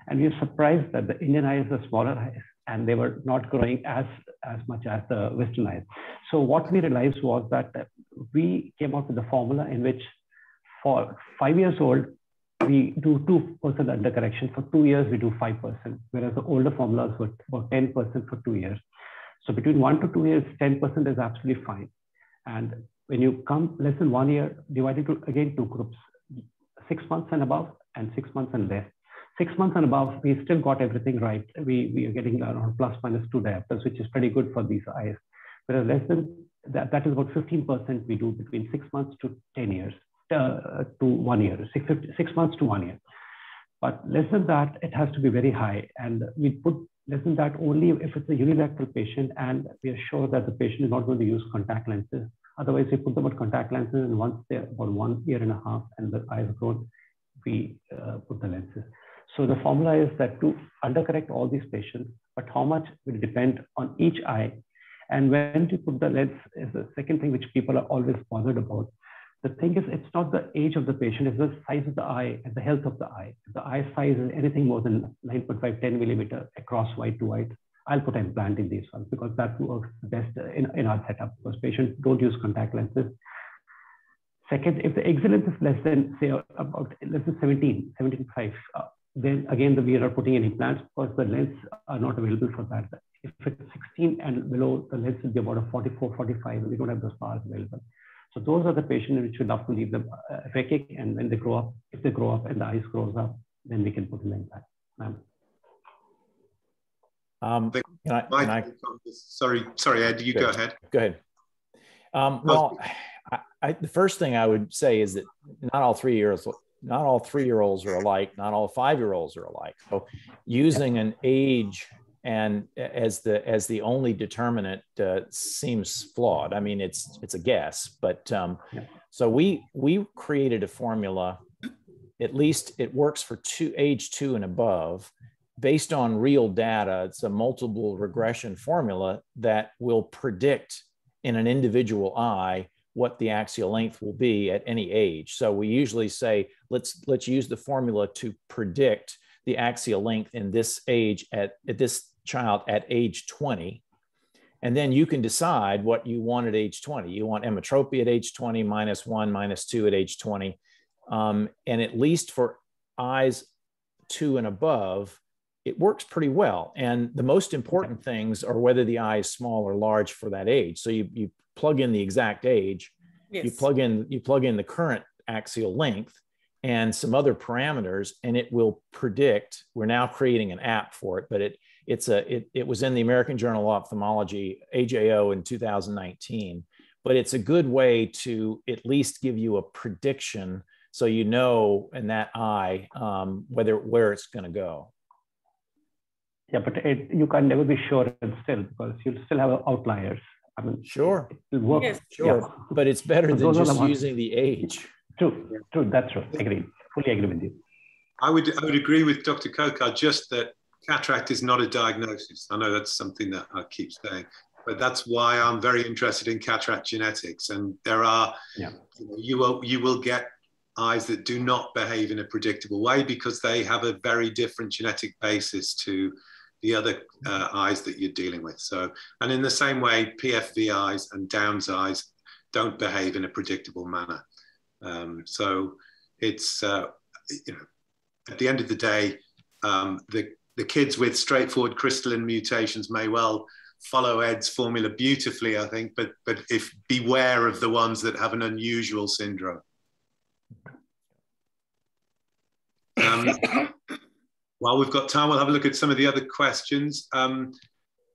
And we were surprised that the Indian eyes were smaller eyes and they were not growing as, as much as the Western eyes. So what we realized was that we came up with a formula in which for five years old we do 2% undercorrection. For two years, we do 5%, whereas the older formulas were about 10% for two years. So between one to two years, 10% is absolutely fine. And when you come less than one year, divided into again two groups, six months and above and six months and less. Six months and above, we still got everything right. We, we are getting around plus minus two diopters, which is pretty good for these eyes. Whereas less than that, that is about 15% we do between six months to 10 years, uh, to one year, six, six months to one year. But less than that, it has to be very high. And we put less than that only if it's a unilateral patient and we are sure that the patient is not going to use contact lenses. Otherwise, we put them on contact lenses and once they're about one year and a half and the eyes grown, we uh, put the lenses. So the formula is that to undercorrect all these patients, but how much will depend on each eye. And when to put the lens is the second thing which people are always bothered about. The thing is, it's not the age of the patient, it's the size of the eye and the health of the eye. If the eye size is anything more than 9.5, 10 millimeter across white to white, I'll put an implant in these ones because that works best in, in our setup because patients don't use contact lenses. Second, if the axial length is less than, say, about less than 17, 17.5, uh, then again, the, we are putting in implants because the lens are not available for that. If it's 16 and below, the lens will be about a 44, 45. We don't have those powers available. So those are the patients which we love to leave them uh, and when they grow up, if they grow up and the eyes grows up, then we can put them in that. Um, can I, I, sorry, sorry, Ed, you go ahead. Go ahead. Um, well, I, I, the first thing I would say is that not all three years, not all three-year-olds are alike. Not all five-year-olds are alike. So, using an age and as the as the only determinant uh, seems flawed. I mean, it's it's a guess, but um, so we we created a formula. At least it works for two age two and above, based on real data. It's a multiple regression formula that will predict in an individual eye what the axial length will be at any age. So we usually say let's let's use the formula to predict the axial length in this age at, at this child at age 20 and then you can decide what you want at age 20 you want emmetropy at age 20 minus 1 minus 2 at age 20 um, and at least for eyes 2 and above it works pretty well and the most important things are whether the eye is small or large for that age so you, you plug in the exact age yes. you plug in you plug in the current axial length and some other parameters and it will predict we're now creating an app for it but it it's a it, it was in the American Journal of Ophthalmology AJO in 2019, but it's a good way to at least give you a prediction so you know in that eye um, whether where it's going to go. Yeah, but it, you can never be sure still because you'll still have outliers. I mean, sure, it will work. Yes. Sure, yeah. but it's better than just the using the age. True, true. That's true. Agree. Fully agree with you. I would I would agree with Dr. Khokhar just that cataract is not a diagnosis. I know that's something that I keep saying, but that's why I'm very interested in cataract genetics. And there are, yeah. you, know, you will you will get eyes that do not behave in a predictable way because they have a very different genetic basis to the other uh, eyes that you're dealing with. So, and in the same way, PFV eyes and Downs eyes don't behave in a predictable manner. Um, so, it's uh, you know, at the end of the day, um, the the kids with straightforward crystallin mutations may well follow Ed's formula beautifully, I think, but but if beware of the ones that have an unusual syndrome. *laughs* Um, while we've got time, we'll have a look at some of the other questions. Um,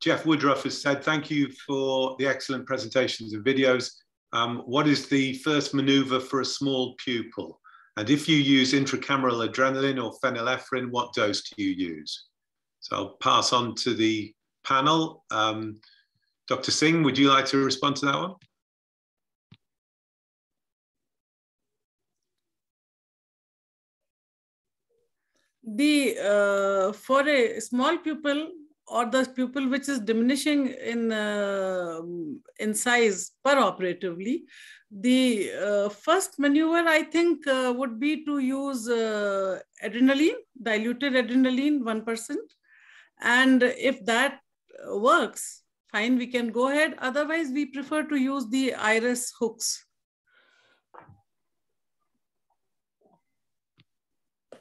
Jeff Woodruff has said, thank you for the excellent presentations and videos. Um, what is the first maneuver for a small pupil? And if you use intracameral adrenaline or phenylephrine, what dose do you use? So I'll pass on to the panel. Um, Dr. Singh, would you like to respond to that one? The uh, for a small pupil or the pupil which is diminishing in uh, in size per operatively, the uh, first maneuver, I think, uh, would be to use uh, adrenaline, diluted adrenaline, 1%. And if that works, fine, we can go ahead. Otherwise, we prefer to use the iris hooks.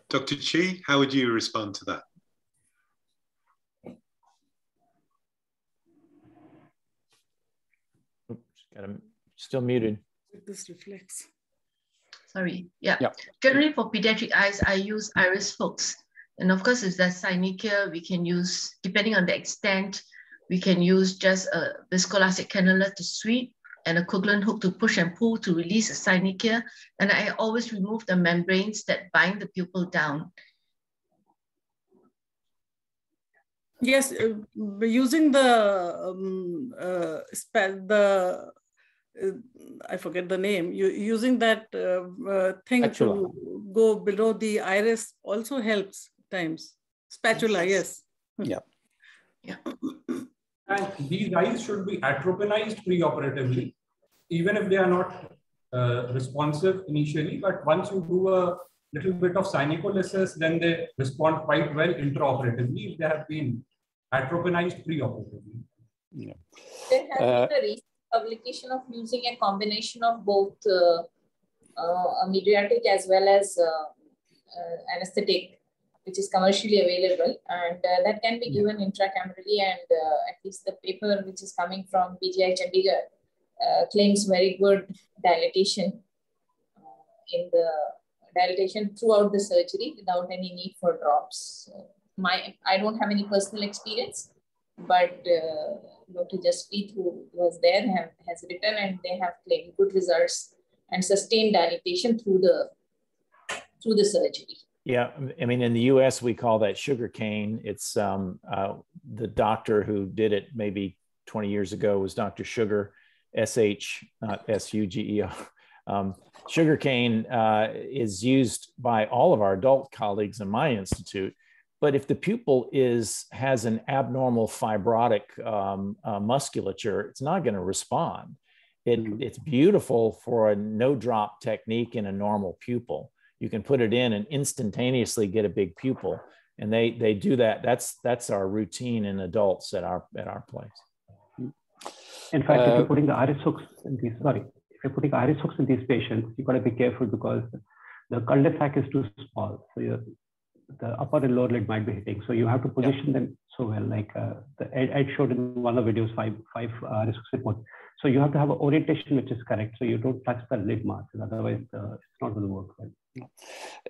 Dr. Chee, how would you respond to that? Oops, got him still muted. This reflects. Sorry. Yeah. Yep. Generally for pediatric eyes, I use iris hooks. And of course, if there's synechia, we can use, depending on the extent, we can use just a viscoelastic cannula to sweep and a Kuglen hook to push and pull to release a synechia. And I always remove the membranes that bind the pupil down. Yes, uh, using the um, uh, the uh, I forget the name. You, using that uh, uh, thing Spatula. to go below the iris also helps times. Spatula, yes. Yeah. Yeah. And these eyes should be atropinized preoperatively, even if they are not uh, responsive initially. But once you do a little bit of synecholysis, then they respond quite well intraoperatively if they have been atropinized preoperatively. Yeah. There has uh, been a recent publication of using a combination of both uh, uh, a mydriatic as well as uh, uh, anesthetic which is commercially available and uh, that can be given intracamerally and uh, at least the paper which is coming from PGI Chandigarh uh, claims very good dilatation uh, in the dilatation throughout the surgery without any need for drops. So my I don't have any personal experience, but uh, Dr. Jaspreet, who was there, have, has written and they have claimed good results and sustained dilatation through the through the surgery. Yeah, I mean, in the U.S., we call that Shugarcaine. It's um, uh, the doctor who did it maybe 20 years ago was Dr. Shugar, S-H, not S-U-G-E-R. *laughs* Um, Shugarcaine uh, is used by all of our adult colleagues in my institute. But if the pupil is has an abnormal fibrotic um, uh, musculature, it's not going to respond. It, mm-hmm. It's beautiful for a no drop technique in a normal pupil you can put it in and instantaneously get a big pupil. And they they do that. That's that's our routine in adults at our at our place. In fact uh, if you're uh, putting the iris hooks in these sorry if you're putting iris hooks in these patients you got to be careful because the cul-de-sac is too small. So you the upper and lower lid might be hitting. So you have to position yeah. them so well like uh, the ed, ed, showed in one of the videos five five uh, iris hooks report. So you have to have an orientation which is correct. So you don't touch the lid marks. Otherwise uh, it's not going to work well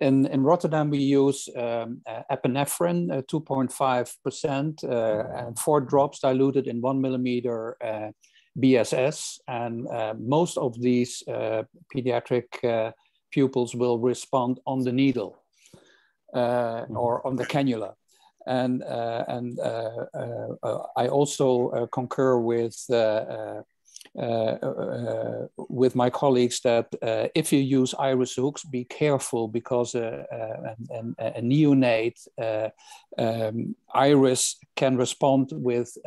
in, in Rotterdam, we use um, epinephrine, 2.5%, uh, uh, and four drops diluted in one millimeter uh, BSS. And uh, most of these uh, pediatric pupils will respond on the needle mm-hmm. or on the cannula. And, and I also concur with uh, uh, with my colleagues that uh, if you use iris hooks, be careful because a, a, a neonate um, iris can respond with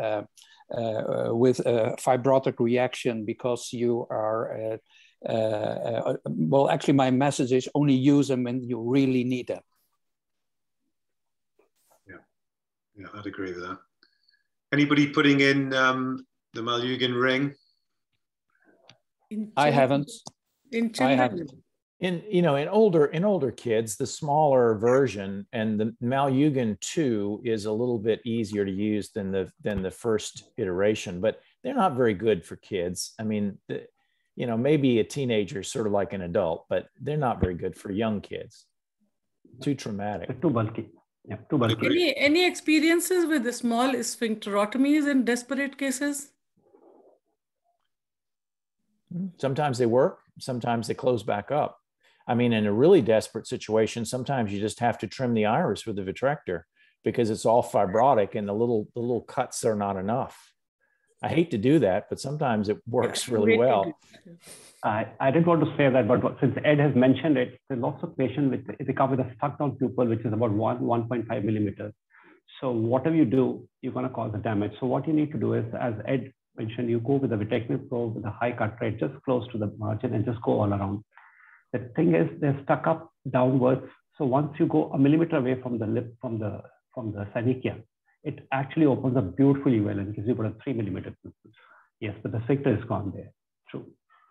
uh, with a fibrotic reaction because you are uh, uh, well actually my message is only use them when you really need them. Yeah. Yeah i'd agree with that. Anybody putting in um, the Malyugin ring I haven't. In I haven't. In you know, in older in older kids, the smaller version and the Malyugin two is a little bit easier to use than the than the first iteration, but they're not very good for kids. I mean, the, you know, maybe a teenager sort of like an adult, but they're not very good for young kids. Too traumatic. Too bulky. Yeah, too bulky. Any any experiences with the small sphincterotomies in desperate cases? Sometimes they work, sometimes they close back up. I mean, in a really desperate situation, sometimes you just have to trim the iris with the vitrector because it's all fibrotic and the little the little cuts are not enough. I hate to do that, but sometimes it works really well. I, I didn't want to say that, but since Ed has mentioned it, there's lots of patients with they come with a stuck down pupil, which is about one 1.5 millimeters. So whatever you do, you're going to cause the damage. So what you need to do is, as Ed mentioned, you go with a vitrectomy probe with a high cut rate just close to the margin and just go all around. The thing is, they're stuck up downwards. So once you go a millimeter away from the lip, from the from the synechia, it actually opens up beautifully well and gives you about a three millimeter Yes, but the sphincter is gone there. True.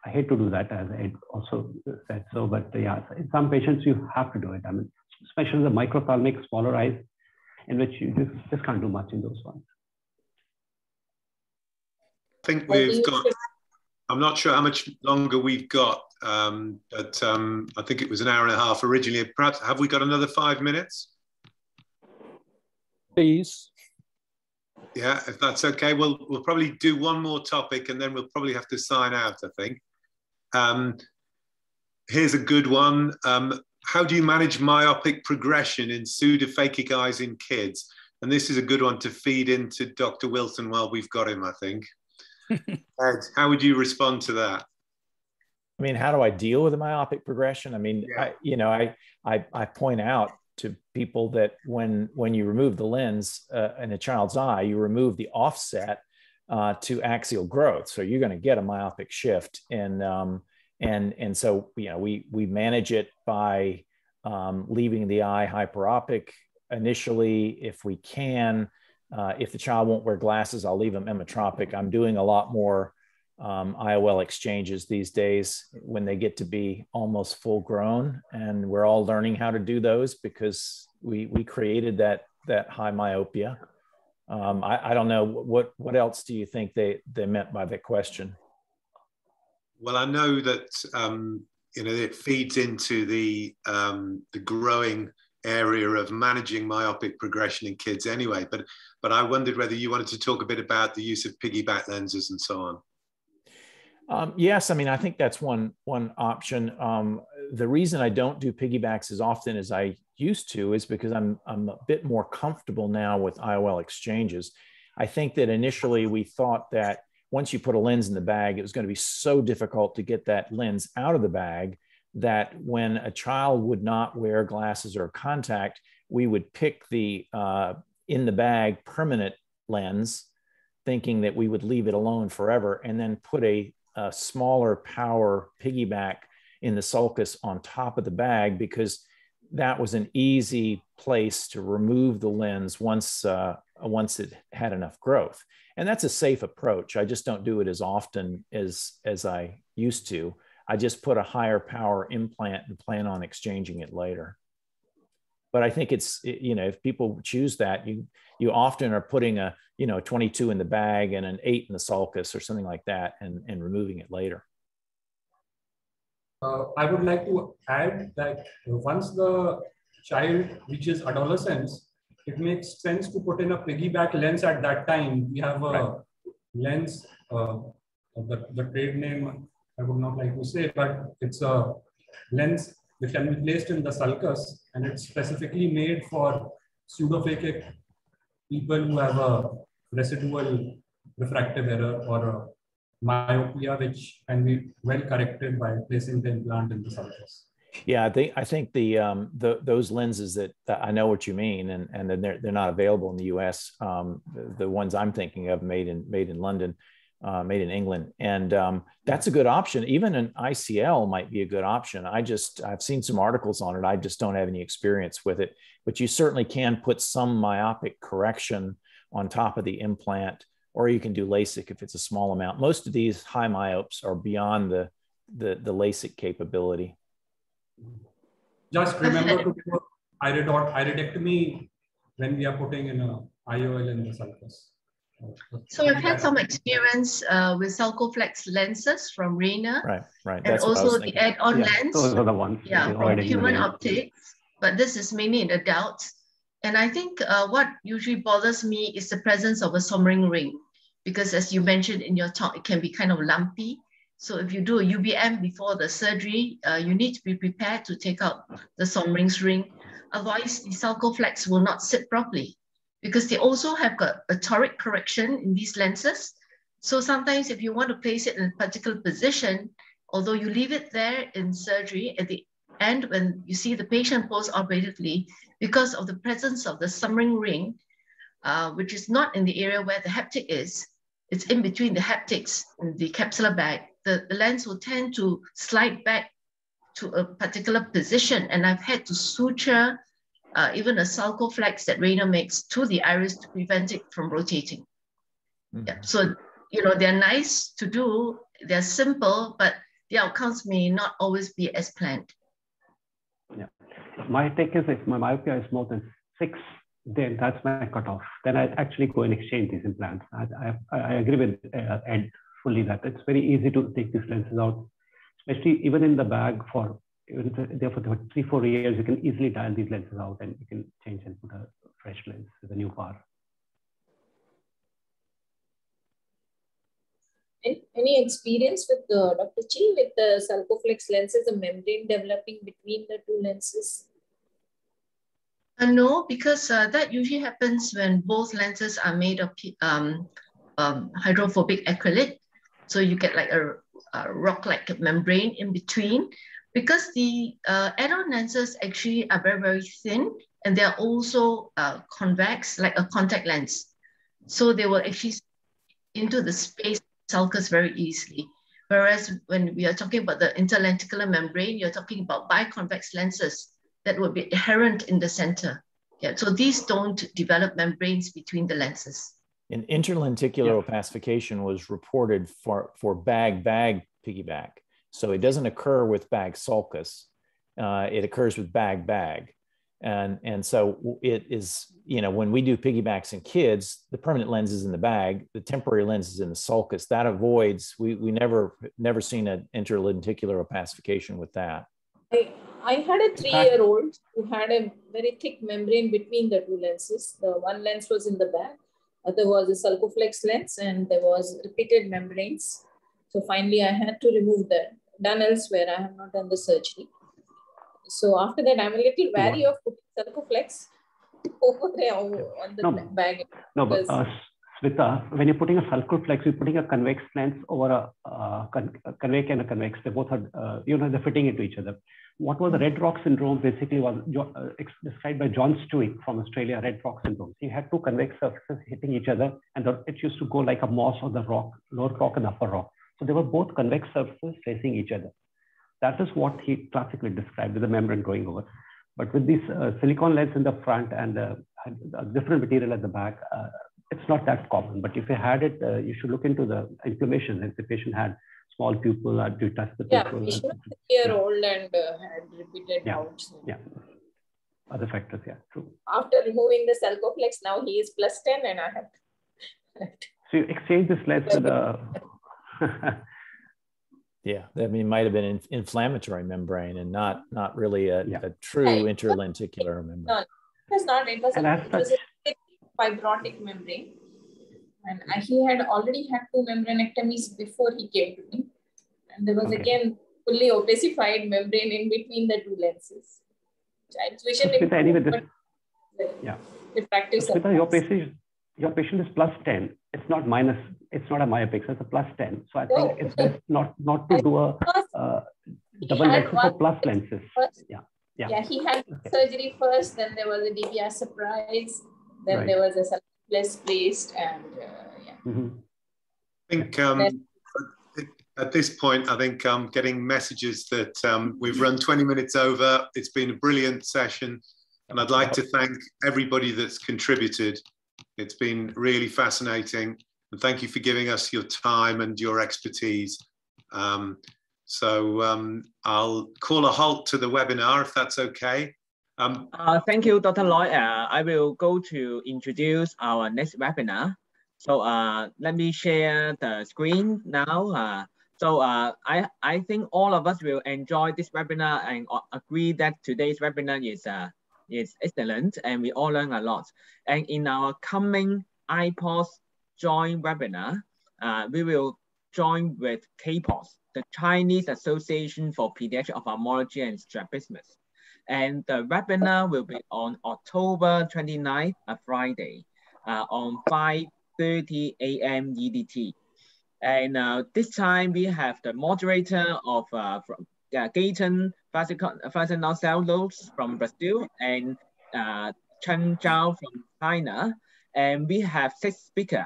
I hate to do that, as I also said so, but yeah, in some patients you have to do it. I mean, especially the microphthalmic smaller eyes, in which you just, just can't do much in those ones. I think we've got, I'm not sure how much longer we've got, um, but um, I think it was an hour and a half originally. Perhaps, have we got another five minutes? Please. Yeah, if that's okay, we'll, we'll probably do one more topic and then we'll probably have to sign out, I think. Um, here's a good one. Um, how do you manage myopic progression in pseudophakic eyes in kids? And this is a good one to feed into Dr. Wilson while we've got him, I think. Ed, how would you respond to that? I mean, how do I deal with a myopic progression? I mean, yeah. I, you know, I, I, I point out to people that when when you remove the lens uh, in a child's eye, you remove the offset uh, to axial growth, so you're going to get a myopic shift, and um, and and so you know we we manage it by um, leaving the eye hyperopic initially if we can. Uh, if the child won't wear glasses, I'll leave them emmetropic. I'm doing a lot more um, IOL exchanges these days when they get to be almost full grown, and we're all learning how to do those because we we created that that high myopia. Um, I, I don't know what what else do you think they they meant by that question. Well, I know that um, you know it feeds into the um, the growing area of managing myopic progression in kids anyway. But but I wondered whether you wanted to talk a bit about the use of piggyback lenses and so on. Um, yes, I mean I think that's one one option. Um, the reason I don't do piggybacks as often as I used to is because I'm I'm a bit more comfortable now with IOL exchanges. I think that initially we thought that once you put a lens in the bag, it was going to be so difficult to get that lens out of the bag that when a child would not wear glasses or contact, we would pick the uh, in the bag permanent lens, thinking that we would leave it alone forever, and then put a, a smaller power piggyback in the sulcus on top of the bag because that was an easy place to remove the lens once uh, once it had enough growth. And that's a safe approach. I just don't do it as often as as i used to i just put a higher power implant and plan on exchanging it later but i think it's you know if people choose that you you often are putting a you know a 22 in the bag and an 8 in the sulcus or something like that and and removing it later uh, i would like to add that once the child reaches adolescence it makes sense to put in a piggyback lens at that time. We have a right. lens, uh, the, the trade name I would not like to say, but it's a lens which can be placed in the sulcus and it's specifically made for pseudophakic people who have a residual refractive error or a myopia, which can be well corrected by placing the implant in the sulcus. Yeah, I think I think the um, the those lenses that, I know what you mean, and and they're they're not available in the U.S. Um, the, the, ones I'm thinking of made in made in London, uh, made in England, and um, that's a good option. Even an ICL might be a good option. I just I've seen some articles on it. I just don't have any experience with it, but you certainly can put some myopic correction on top of the implant, or you can do LASIK if it's a small amount. Most of these high myopes are beyond the the, the LASIK capability. Just remember to do iridectomy when we are putting in a IOL in the sulcus. So I've had some experience uh, with Sulcoflex lenses from Rayner. Right, right. And also the add-on yeah, lens. Those are the ones. Yeah, from human optics. But this is mainly in adults. And I think uh, what usually bothers me is the presence of a Soemmering ring. Because as you mentioned in your talk, it can be kind of lumpy. So if you do a UBM before the surgery, uh, you need to be prepared to take out the Soemmering's ring. Otherwise, the Sulcoflex will not sit properly because they also have got a toric correction in these lenses. So sometimes if you want to place it in a particular position, although you leave it there in surgery at the end when you see the patient post-operatively, because of the presence of the Soemmering ring, uh, which is not in the area where the haptic is, it's in between the haptics and the capsular bag the, the lens will tend to slide back to a particular position. And I've had to suture uh, even a sulcoflex that Rayner makes to the iris to prevent it from rotating. Mm -hmm. yeah. So, you know, they're nice to do, they're simple, but the outcomes may not always be as planned. Yeah. my take is if my myopia is more than six, then that's my cutoff. Then I actually go and exchange these implants. I, I, I agree with uh, Ed fully that it's very easy to take these lenses out, especially even in the bag for even there for three, four years, you can easily dial these lenses out and you can change and put a fresh lens with a new power. Any experience with uh, Dr. Chee with the Sulcoflex lenses, the membrane developing between the two lenses? Uh, no, because uh, that usually happens when both lenses are made of um, um, hydrophobic acrylic. So you get like a, a rock-like membrane in between. Because the uh, add-on lenses actually are very, very thin and they're also uh, convex, like a contact lens. So they will actually into the space sulcus very easily. Whereas when we are talking about the interlenticular membrane, you're talking about biconvex lenses that will be inherent in the center. Yeah, so these don't develop membranes between the lenses. An interlenticular yeah. opacification was reported for, for bag-bag piggyback. So it doesn't occur with bag sulcus. Uh, it occurs with bag-bag. And, and so it is, you know, when we do piggybacks in kids, the permanent lens is in the bag, the temporary lens is in the sulcus. That avoids, we, we never, never seen an interlenticular opacification with that. I, I had a three-year-old who had a very thick membrane between the two lenses. The one lens was in the back, other was a sulcoflex lens, and there was repeated membranes. So finally, I had to remove that. Done elsewhere, I have not done the surgery. So after that, I'm a little wary of putting sulcoflex over there on the no, bag. No, but uh, Sumita, when you're putting a sulcoflex, you're putting a convex lens over a, uh, con convex and a convex. They both are, uh, you know, they're fitting into each other. What was the red rock syndrome basically was uh, described by John Stewick from Australia, red rock syndrome. He had two convex surfaces hitting each other and it used to go like a moss on the rock, lower rock and upper rock. So they were both convex surfaces facing each other. That is what he classically described with the membrane going over. But with this uh, silicon lens in the front and uh, a different material at the back, uh, it's not that common. But if you had it, uh, you should look into the inflammation. If the patient had small pupil, or do touch the pupil. Yeah, he was a year old and uh, had repeated yeah. bouts. Yeah. Other factors, yeah, true. After removing the sulcoflex, now he is plus 10 and I have. so you exchange this lens with a. *laughs* Yeah, I mean, it might have been an inflammatory membrane and not not really a, yeah. a true interlenticular membrane. No, it was not. It was, a, it was a fibrotic membrane. And he had already had two membranectomies before he came to me. And there was okay. again fully opacified membrane in between the two lenses. Child's vision so anyway, this, yeah. refractive so your patient, your patient is plus 10. It's not minus it's not a myopic, so it's a plus 10. So I think oh, it's best not, not to do a uh, double lenses for plus lenses. First, yeah. Yeah. yeah, he had okay. surgery first, then there was a DBR surprise, then right. there was a less placed, and uh, yeah. Mm -hmm. I think um, at this point, I think I'm um, getting messages that um, we've run 20 minutes over. It's been a brilliant session, and I'd like to thank everybody that's contributed. It's been really fascinating. And thank you for giving us your time and your expertise. Um, so um, I'll call a halt to the webinar if that's okay. Um, uh, thank you, Dr. Lloyd. Uh, I will go to introduce our next webinar. So uh, let me share the screen now. Uh, so uh, I, I think all of us will enjoy this webinar and agree that today's webinar is, is excellent and we all learn a lot. And in our coming IPOS joint webinar, uh, we will join with KPOS, the Chinese Association for Pediatric Ophthalmology and Strabismus. And the webinar will be on October 29th, a Friday, uh, on 5.30 a.m. EDT. And uh, this time we have the moderator of uh, from, uh, Galton Vasconcelos from Brazil and uh, Chen Zhao from China. And we have six speakers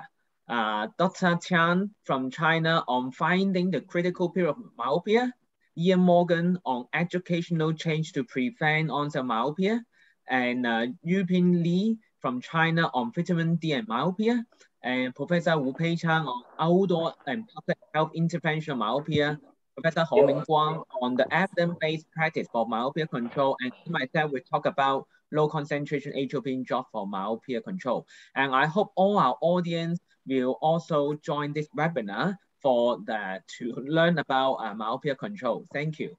uh, Dr. Tian from China on finding the critical period of myopia, Ian Morgan on educational change to prevent onset myopia, and uh, Yuping Li from China on vitamin D and myopia, and Professor Wu Pei Chang on outdoor and public health intervention myopia, Professor Ho Ming Mingguang on the evidence-based practice for myopia control, and myself will talk about low concentration atropine drug for myopia control. And I hope all our audience will also join this webinar for the, to learn about uh, myopia control. Thank you.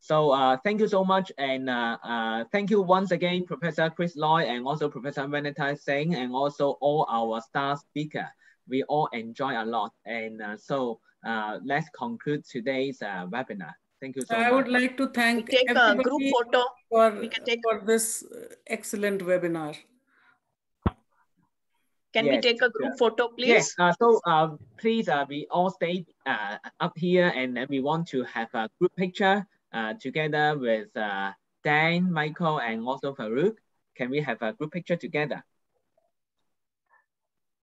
So uh, thank you so much. And uh, uh, thank you once again, Professor Chris Lloyd and also Professor Vinita Singh and also all our star speaker. We all enjoy a lot. And uh, so uh, let's conclude today's uh, webinar. Thank you so I much. would like to thank take a group photo. For, for this excellent webinar. Can Yes, we take a group uh, photo, please? Yes, uh, so uh, please, uh, we all stay uh, up here and then we want to have a group picture uh, together with uh, Dan, Michael, and also Faruk. Can we have a group picture together?